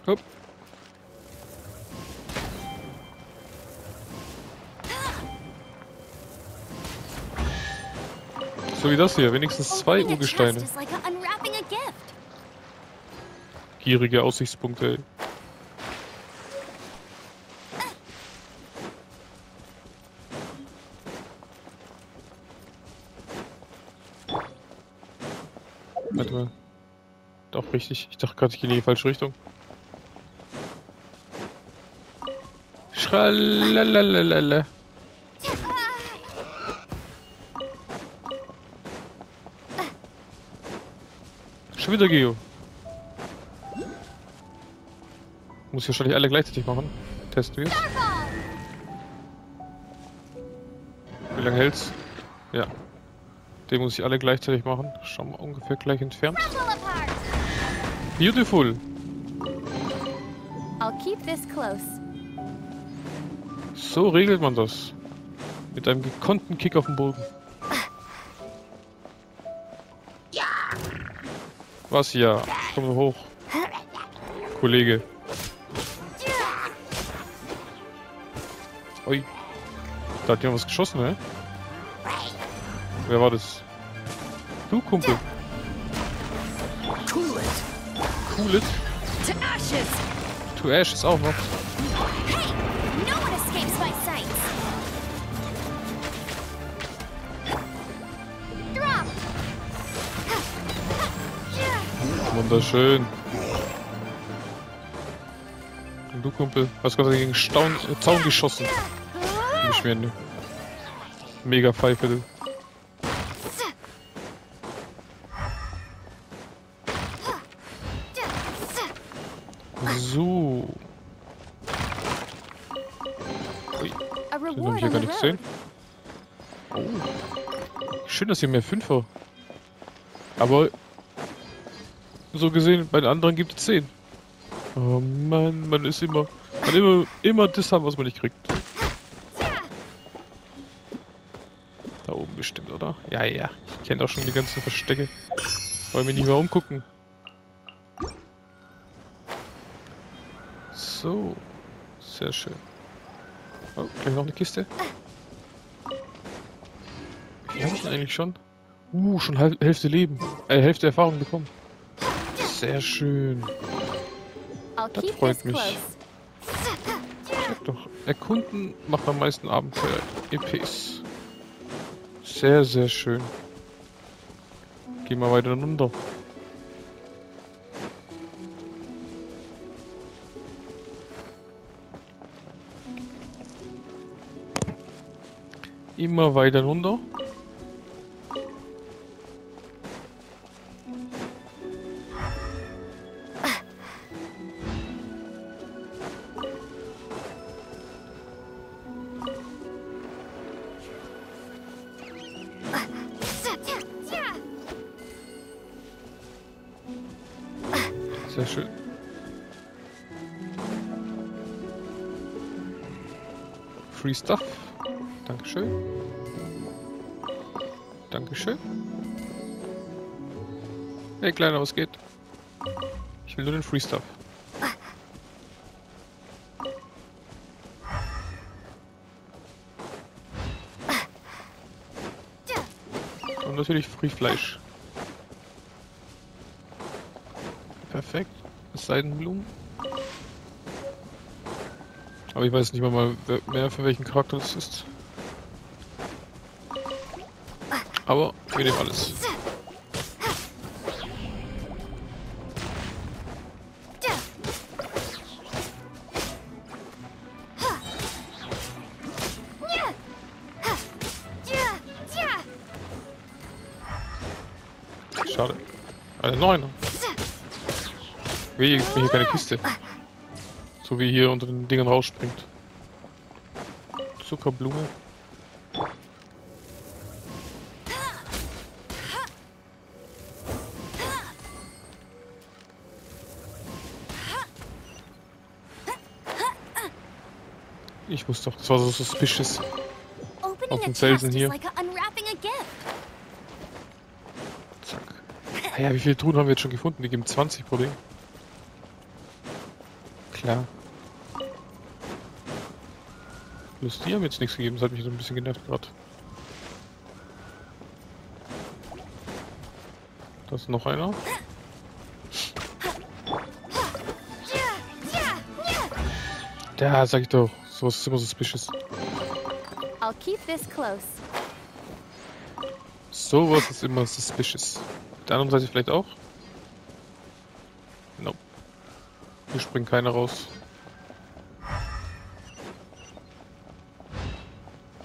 Hopp. So wie das hier, wenigstens zwei Urgesteine. Gierige Aussichtspunkte. ey. Richtig. Ich dachte gerade, ich gehe in die falsche Richtung. Schralalala. Schon wieder Geo. Muss ich wahrscheinlich alle gleichzeitig machen. Testen wir! Wie lange hält's? Ja. Den muss ich alle gleichzeitig machen. Schauen wir ungefähr gleich entfernt. Beautiful. I'll keep this close. So regelt man das. Mit einem gekonnten Kick auf den Boden. Was ja? Komm so hoch. Kollege. Ui. Da hat jemand was geschossen, ne? Wer war das? Du, Kumpel. Cool it. To ashes. To Ash ist auch noch. Hey! No one escapes my sights! Drop! Wunderschön. Und du, Kumpel, hast gerade gegen Staun, äh, Zaun geschossen. Nicht mehr, ne? Mega Pfeife, du. Gesehen. Oh. Schön, dass hier mehr Fünfer. Aber so gesehen, bei den anderen gibt es 10. Oh Mann, man ist immer, man immer, immer das haben, was man nicht kriegt. Da oben bestimmt, oder? Ja, ja. Ich kenne auch schon die ganzen Verstecke. Wollen wir nicht mehr umgucken. So. Sehr schön. Oh, gleich noch eine Kiste. Wie habe ich denn eigentlich schon? Uh, schon Hal Hälfte Leben. Äh, Hälfte Erfahrung bekommen. Sehr schön. Das freut mich. Sag doch, erkunden macht am meisten Abenteuer. EPs. Sehr, sehr schön. Gehen wir weiter runter. Immer weiter runter. Hey Kleiner, was geht? Ich will nur den Free. Und natürlich Free Fleisch. Perfekt. Seidenblumen. Aber ich weiß nicht mal, mehr für welchen Charakter das ist. Aber wir nehmen alles. Neuner. Wie, hier keine Kiste. So wie hier unter den Dingern rausspringt. Zuckerblume. Ich wusste doch, das war so suspicious. Auf chest Felsen hier. like unwrapping a gift. Zack. Ah ja, wie viele Truhen haben wir jetzt schon gefunden? Die geben 20 pro Ding. Klar. Bloß die haben jetzt nichts gegeben, das hat mich so ein bisschen genervt gerade. Da ist noch einer. Da, sag ich doch. Sowas ist immer suspicious. I'll keep this close. Sowas ist immer suspicious. Der anderen Seite vielleicht auch? Nope. Hier springt keiner raus.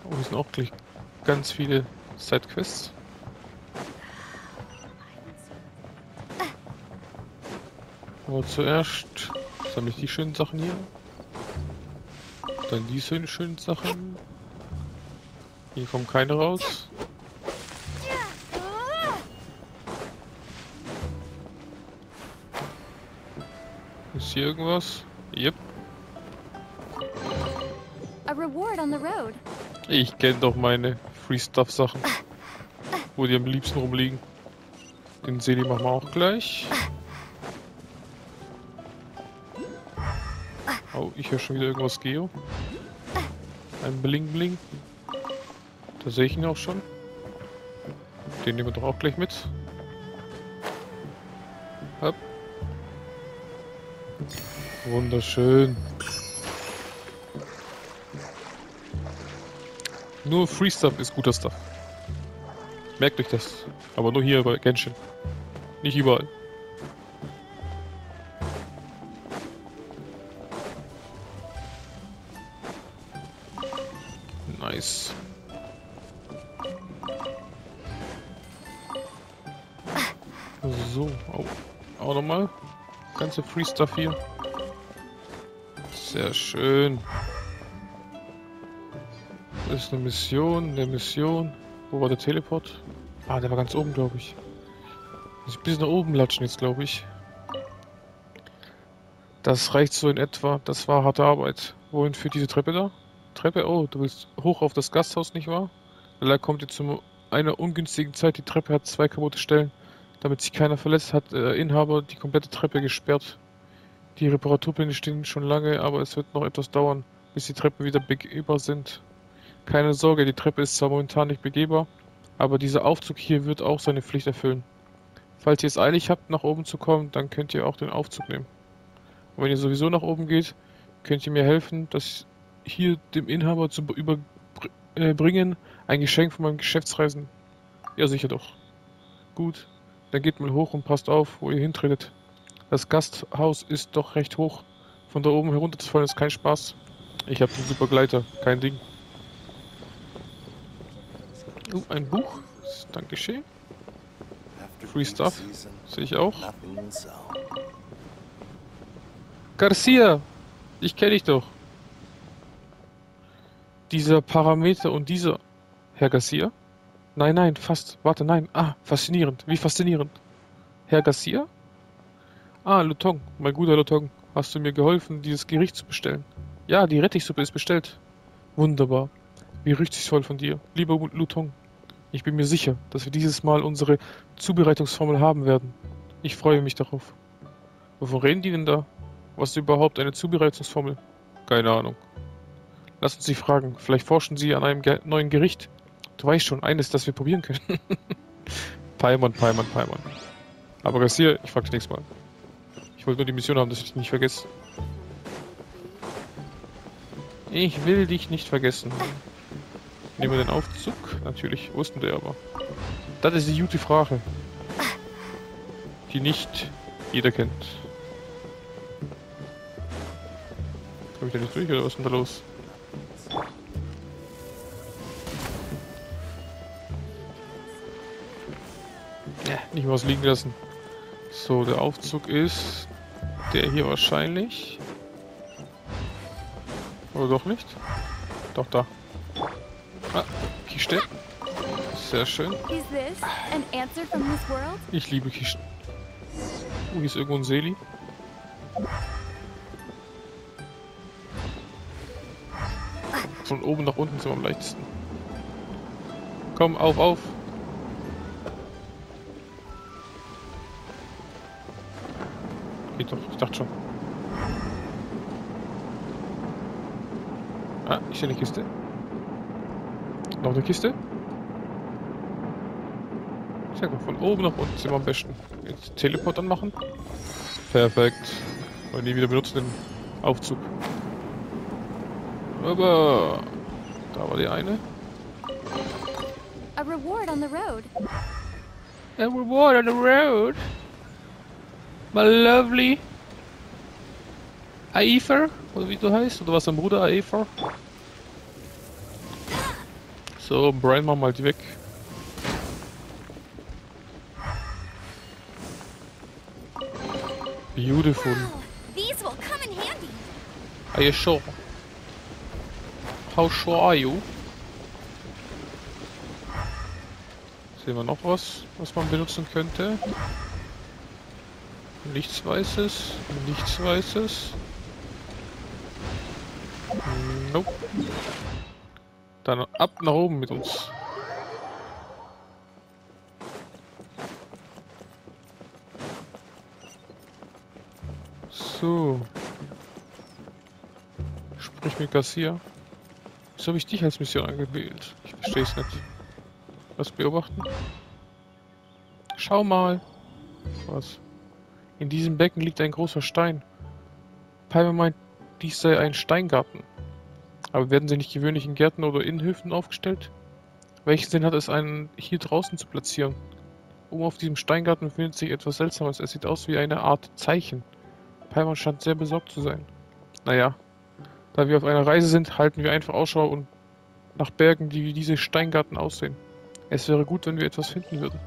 Oh, hier sind auch gleich ganz viele Sidequests. Aber zuerst sammle ich die schönen Sachen hier. Dann die schönen, schönen Sachen. Hier kommen keine raus. Hier irgendwas? Yep. A reward on the road. Ich kenne doch meine Free Stuff Sachen. Wo die am liebsten rumliegen. Den Seli machen wir auch gleich. Oh, ich höre schon wieder irgendwas Geo. Ein Bling Bling. Da sehe ich ihn auch schon. Den nehmen wir doch auch gleich mit. Wunderschön. Nur Freestuff ist guter Stuff. Merkt euch das. Aber nur hier bei Genshin. Nicht überall. Nice. So, auch, auch nochmal. Ganze Freestuff hier. Sehr schön. Das ist eine Mission, eine Mission. Wo war der Teleport? Ah, der war ganz oben, glaube ich. Muss ich bis nach oben latschen jetzt, glaube ich. Das reicht so in etwa. Das war harte Arbeit. Wohin führt diese Treppe da? Treppe? Oh, du willst hoch auf das Gasthaus, nicht wahr? Leider kommt ihr zu einer ungünstigen Zeit. Die Treppe hat zwei kaputte Stellen. Damit sich keiner verletzt, hat der Inhaber die komplette Treppe gesperrt. Die Reparaturpläne stehen schon lange, aber es wird noch etwas dauern, bis die Treppen wieder begehbar sind. Keine Sorge, die Treppe ist zwar momentan nicht begehbar, aber dieser Aufzug hier wird auch seine Pflicht erfüllen. Falls ihr es eilig habt, nach oben zu kommen, dann könnt ihr auch den Aufzug nehmen. Und wenn ihr sowieso nach oben geht, könnt ihr mir helfen, das hier dem Inhaber zu überbringen, ein Geschenk von meinem Geschäftsreisen. Ja, sicher doch. Gut, dann geht mal hoch und passt auf, wo ihr hintretet. Das Gasthaus ist doch recht hoch. Von da oben herunter zu fallen ist kein Spaß. Ich habe einen super Gleiter, kein Ding. Oh, ein Buch. Dankeschön. Free Stuff. Sehe ich auch. Garcia! Ich kenne dich doch. Dieser Parameter und dieser... Herr Garcia? Nein, nein, fast. Warte, nein. Ah, faszinierend. Wie faszinierend. Herr Garcia? Ah, Lutong, mein guter Lutong. Hast du mir geholfen, dieses Gericht zu bestellen? Ja, die Rettichsuppe ist bestellt. Wunderbar. Wie rücksichtsvoll von dir. Lieber Lutong, ich bin mir sicher, dass wir dieses Mal unsere Zubereitungsformel haben werden. Ich freue mich darauf. Wovon reden die denn da? Was ist überhaupt eine Zubereitungsformel? Keine Ahnung. Lass uns sie fragen. Vielleicht forschen sie an einem ge neuen Gericht. Du weißt schon, eines, das wir probieren können. Paimon, Paimon, Paimon. Aber Garcia, ich frag dich nächstes Mal. Ich wollte nur die Mission haben, dass ich dich nicht vergesse. Ich will dich nicht vergessen. Nehmen wir den Aufzug? Natürlich, wussten der aber. Das ist die gute Frage. Die nicht jeder kennt. Komm ich da nicht durch oder was ist denn da los? Ja, nicht mal was liegen lassen. So, der Aufzug ist der hier wahrscheinlich. Oder doch nicht? Doch, da. Ah, Kiste. Sehr schön. Ich liebe Kisten. Oh, hier ist irgendwo ein Seli. Von oben nach unten sind wir am leichtesten. Komm, auf, auf. Doch, ich dachte schon. Ah, ich sehe eine Kiste. Noch eine Kiste. Sehr gut, von oben nach unten sind wir am besten. Jetzt Teleport anmachen. Perfekt. Und nie wieder benutzen den Aufzug. Aber da war die eine. A reward on the road. A reward on the road. My lovely Aifer, oder wie du heißt, oder was dein Bruder Aifer? So, Brian, mach mal die weg. Beautiful. Wow, these will come in handy. Are you sure? How sure are you? Sehen wir noch was, was man benutzen könnte? Nichts Weißes, nichts Weißes. Nope. Dann ab nach oben mit uns. So. Sprich mit Garcia. Wieso habe ich dich als Mission angewählt? Ich verstehe es nicht. Was beobachten? Schau mal. Was? In diesem Becken liegt ein großer Stein. Palmer meint, dies sei ein Steingarten. Aber werden sie nicht gewöhnlich in Gärten oder Innenhöfen aufgestellt? Welchen Sinn hat es, einen hier draußen zu platzieren? Oben auf diesem Steingarten befindet sich etwas Seltsames. Es sieht aus wie eine Art Zeichen. Palmer scheint sehr besorgt zu sein. Naja, da wir auf einer Reise sind, halten wir einfach Ausschau und nach Bergen, die wie diese Steingarten aussehen. Es wäre gut, wenn wir etwas finden würden.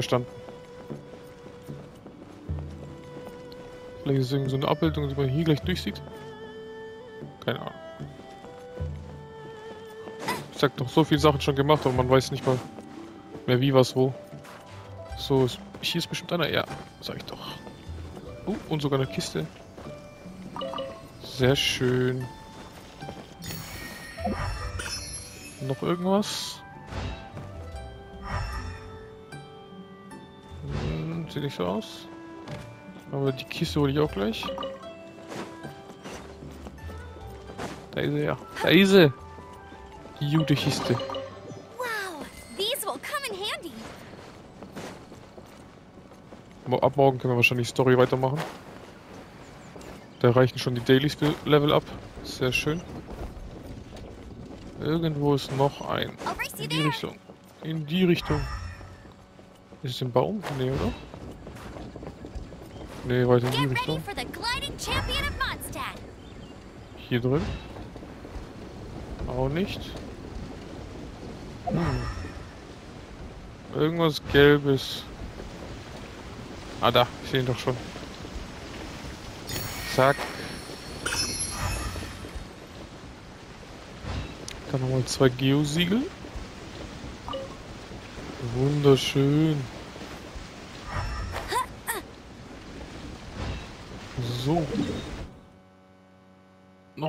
Verstanden. Vielleicht ist es irgendwie so eine Abbildung, die man hier gleich durchsieht. Keine Ahnung. Ich sag doch so viele Sachen schon gemacht, aber man weiß nicht mal mehr wie, was, wo. So, hier ist bestimmt einer. Ja, sag ich doch. Uh, und sogar eine Kiste. Sehr schön. Noch irgendwas? Sieht nicht so aus. Aber die Kiste hole ich auch gleich. Da ist sie ja. Da ist sie. Die gute Kiste. Wow, these will come in handy. Mo- Ab morgen können wir wahrscheinlich Story weitermachen. Da reichen schon die Dailies Level up. Sehr schön. Irgendwo ist noch ein. In die. Richtung. In die Richtung. Ist es im Baum? Nee, oder? Nee, weiter in die Richtung. Hier drin. Auch nicht. Hm. Irgendwas Gelbes. Ah, da. Ich sehe ihn doch schon. Zack. Dann nochmal zwei Geosiegel. Wunderschön. So.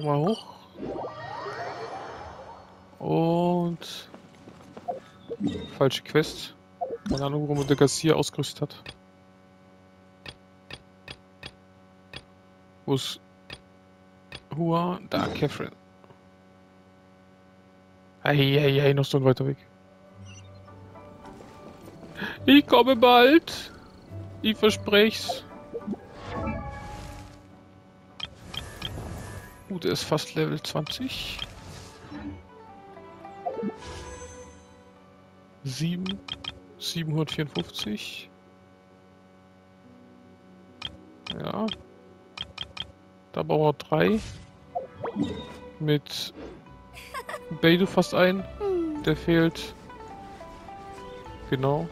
Nochmal hoch. Und... Falsche Quest. Keine Ahnung, warum der Garcia ausgerüstet hat. Wo ist... Hua? Da, Catherine. Eieiei, noch so ein weiter Weg. Ich komme bald. Ich versprech's. Gut, er ist fast Level 20. 7, 754. Ja. Da brauchen wir drei. Mit Beidou fast ein. Der fehlt. Genau.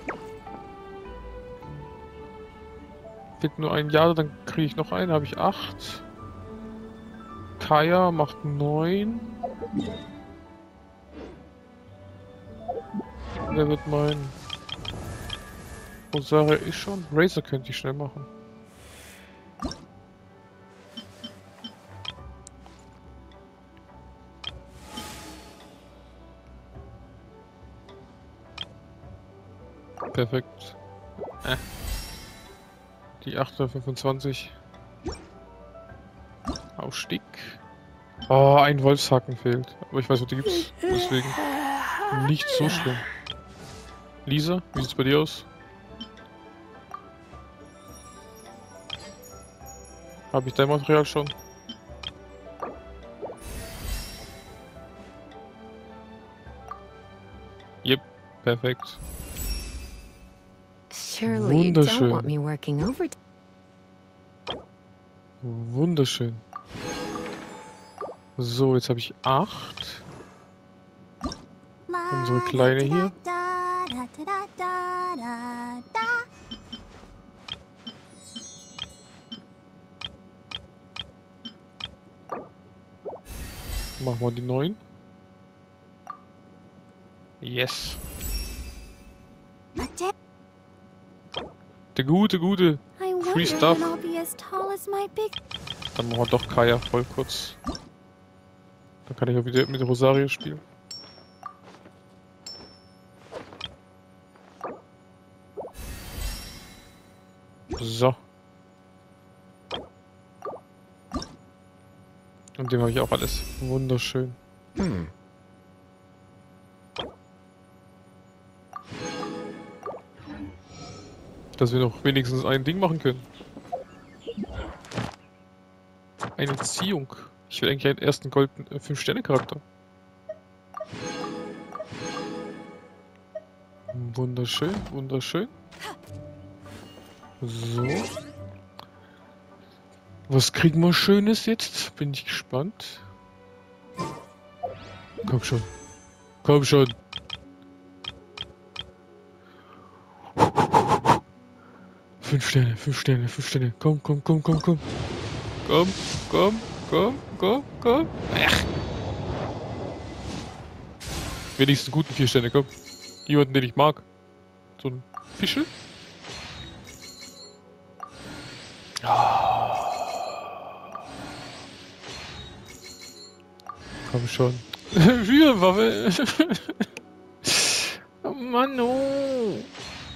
Fehlt nur ein Jahr, dann kriege ich noch einen, habe ich acht. Kaya macht neun. Wer wird mein? Rosaria ist schon. Razor könnte ich schnell machen. Perfekt. Äh. Die 825. Aufstieg. Oh, ein Wolfshaken fehlt. Aber ich weiß, was die gibt's. Deswegen nicht so schlimm. Lisa, wie sieht's bei dir aus? Habe ich dein Material schon? Yep, perfekt. Surely you don't Wunderschön. want me working over. Wunderschön. So, jetzt habe ich acht. Unsere Kleine hier. Machen wir die neun. Yes. Der gute, gute. Free stuff. Dann machen wir doch Kaya voll kurz. Dann kann ich auch wieder mit Rosario spielen. So. Und dem habe ich auch alles. Wunderschön. Hmm. Dass wir noch wenigstens ein Ding machen können. Eine Ziehung. Ich will eigentlich einen ersten äh, 5-Sterne-Charakter. Wunderschön, wunderschön. So. Was kriegen wir Schönes jetzt? Bin ich gespannt. Komm schon. Komm schon. Fünf Sterne, fünf Sterne, fünf Sterne. Komm, komm, komm, komm, komm. Komm, komm, komm, komm, komm. Ach. Wenigstens guten vier Sterne, komm. Jemanden, den ich mag. So ein Fischel. Komm schon. Wieder Waffe. oh Mann, oh.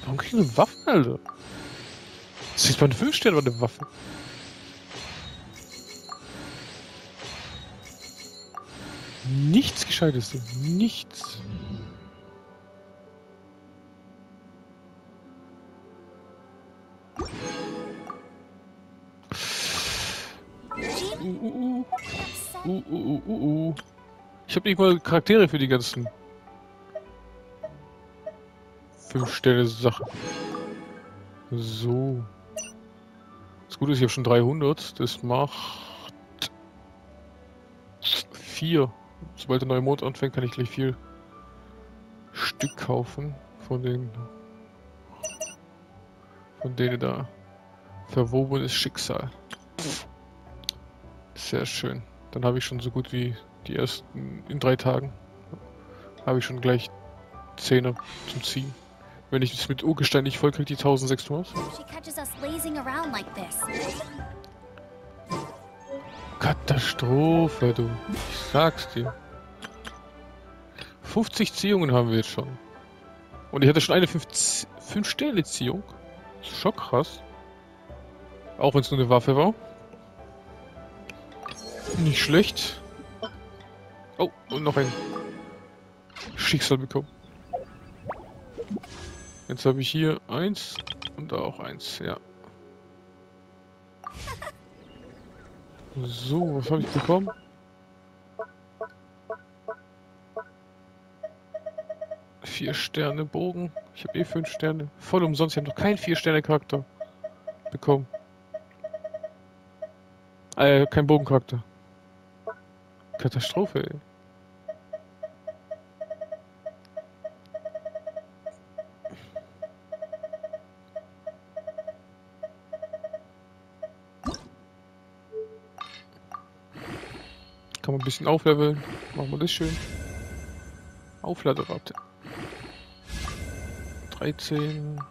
Warum krieg ich eine Waffe, Alter? Das ist meine 5 Sterne eine Waffe. Nichts Gescheites. Nichts. Uh, uh, uh. Uh, uh, uh, uh. Ich habe nicht mal Charaktere für die ganzen 5 Sterne Sachen. So. Das Gute ist, ich habe schon 300. Das macht 4. Sobald der neue Mond anfängt, kann ich gleich viel Stück kaufen von den von denen da verwobenes Schicksal. Sehr schön. Dann habe ich schon so gut wie die ersten in drei Tagen habe ich schon gleich Zähne zum Ziehen. Wenn ich es mit Urgestein nicht voll kriege, die 1600. Katastrophe, du. Ich sag's dir. 50 Ziehungen haben wir jetzt schon. Und ich hatte schon eine 5-Sterne-Ziehung. Das ist schon krass. Auch wenn es nur eine Waffe war. Nicht schlecht. Oh, und noch ein Schicksal bekommen. Jetzt habe ich hier eins und da auch eins, ja. So, was habe ich bekommen? Vier Sterne Bogen. Ich habe eh fünf Sterne. Voll umsonst. Ich habe noch keinen vier Sterne Charakter bekommen. Äh, kein Bogencharakter. Katastrophe, ey. Kann man ein bisschen aufleveln. Machen wir das schön. Aufladerate. 13.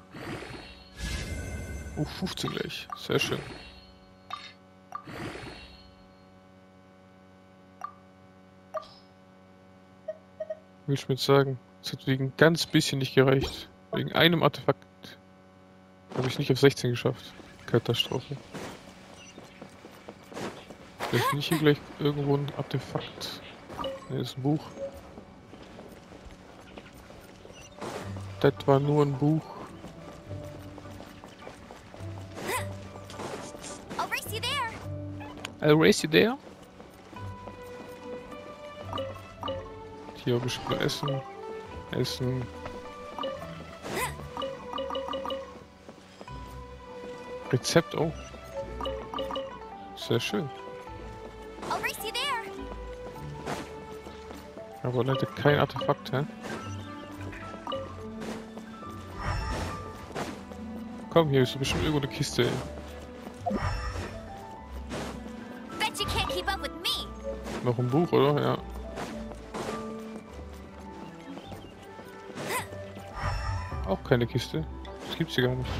Oh, 15 gleich. Sehr schön. Will ich mir jetzt sagen, es hat wegen ganz bisschen nicht gereicht. Wegen einem Artefakt habe ich nicht auf 16 geschafft. Katastrophe. Vielleicht finde ich hier gleich irgendwo ein Artefakt. Ne, ist ein Buch. Das war nur ein Buch. I'll race you there. I'll race you there. Hier habe ich nur Essen. Essen. Rezept, oh. Sehr schön. Aber leider kein Artefakt, hä? Komm, hier ist bestimmt irgendwo eine Kiste. ey. Bet you can't keep up with me. Noch ein Buch, oder? Ja. Auch keine Kiste. Das gibt's hier gar nicht.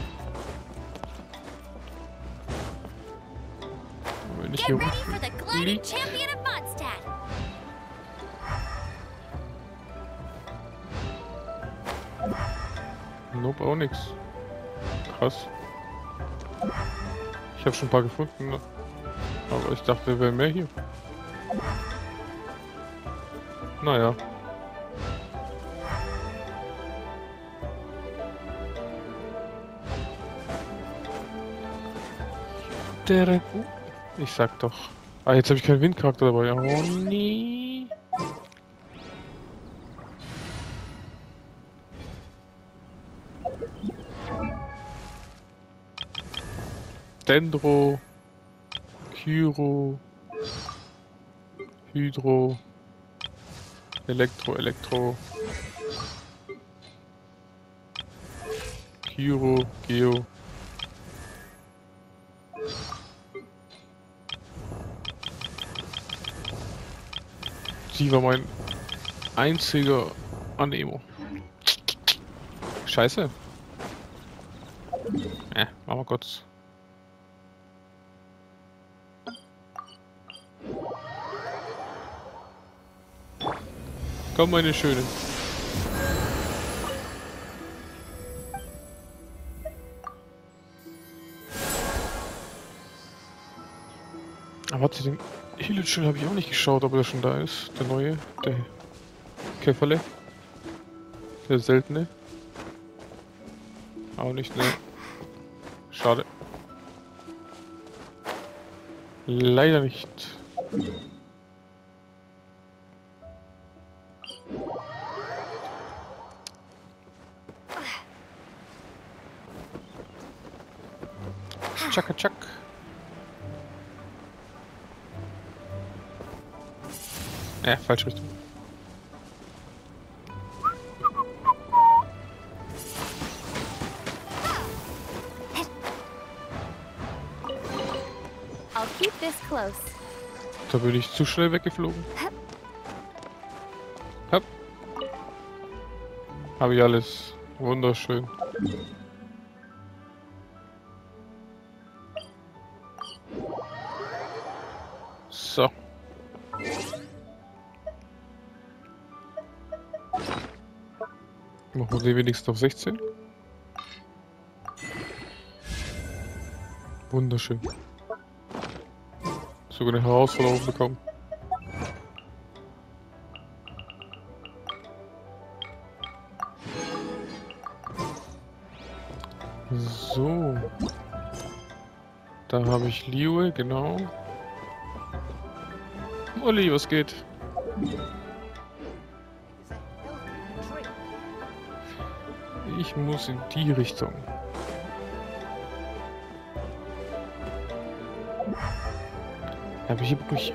Wenn ich Get hier ready Nope, auch nix. Krass. Ich habe schon ein paar gefunden, ne? aber ich dachte, da wäre mehr hier. Naja. Ich sag doch. Ah, jetzt habe ich keinen Windcharakter dabei. Oh nee. Dendro. Pyro. Hydro. Elektro, Elektro. Pyro, Geo. Sie war mein einziger Anemo. Scheiße. Ja, machen wir kurz. Komm, meine Schöne. Aber warte, den Hilichel habe ich auch nicht geschaut, ob er schon da ist. Der neue, der Käferle. Der seltene. Auch nicht, ne. Schade. Leider nicht. Chaka chak. Ja, falsche Richtung. Da bin ich zu schnell weggeflogen. Hopp. Habe ich alles. Wunderschön. So. Machen wir den wenigstens auf 16. Wunderschön. Sogar eine Herausforderung bekommen. So. Da habe ich Liue, genau. Olli, was geht? Ich muss in die Richtung. Aber hier brauche ich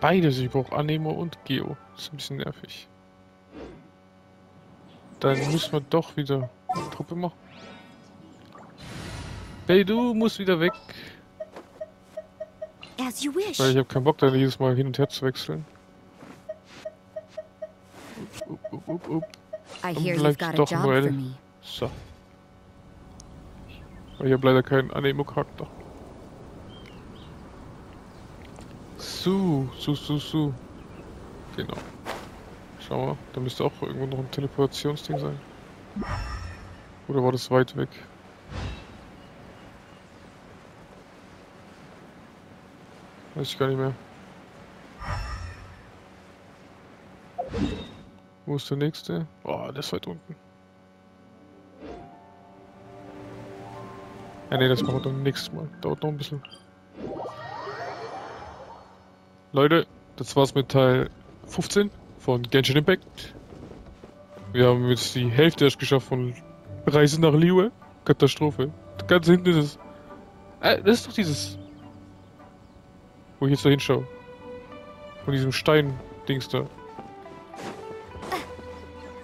beides. Ich brauche Anemo und Geo. Das ist ein bisschen nervig. Dann müssen wir doch wieder Truppe machen. Hey, du musst wieder weg. As you wish. Weil ich habe keinen Bock, da jedes Mal hin und her zu wechseln. Up, up, up, up. I hear you've got a job for me. So. Ich habe leider keinen Anemo-Charakter. Su, su, su, su. Genau. Schau mal, da müsste auch irgendwo noch ein Teleportationsding sein. Oder war das weit weg? Weiß ich gar nicht mehr. Wo ist der nächste? Oh, der ist weit unten. Ja, ne, das machen wir dann nächstes Mal. Dauert noch ein bisschen. Leute, das war's mit Teil 15 von Genshin Impact. Wir haben jetzt die Hälfte erst geschafft von Reise nach Liue. Katastrophe. Ganz hinten ist es. Äh, das ist doch dieses. Wo ich jetzt da hinschaue. Von diesem Stein-Dings da.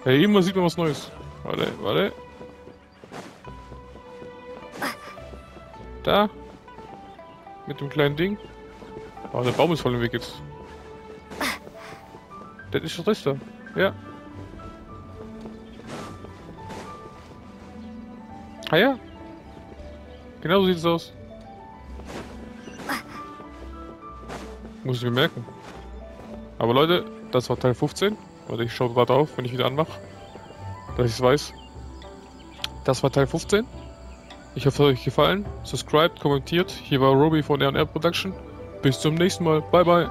Hey, immer sieht man was Neues. Warte, warte. Da. Mit dem kleinen Ding. Oh, der Baum ist voll im Weg jetzt. Das ist doch das da. Ja. Ah ja. Genau so sieht es aus. Muss ich mir merken. Aber Leute, das war Teil 15. Warte, ich schaue gerade auf, wenn ich wieder anmache. Dass ich es weiß. Das war Teil 15. Ich hoffe, es hat euch gefallen. Subscribt, kommentiert. Hier war Roby von R&R Production. Bis zum nächsten Mal. Bye, bye.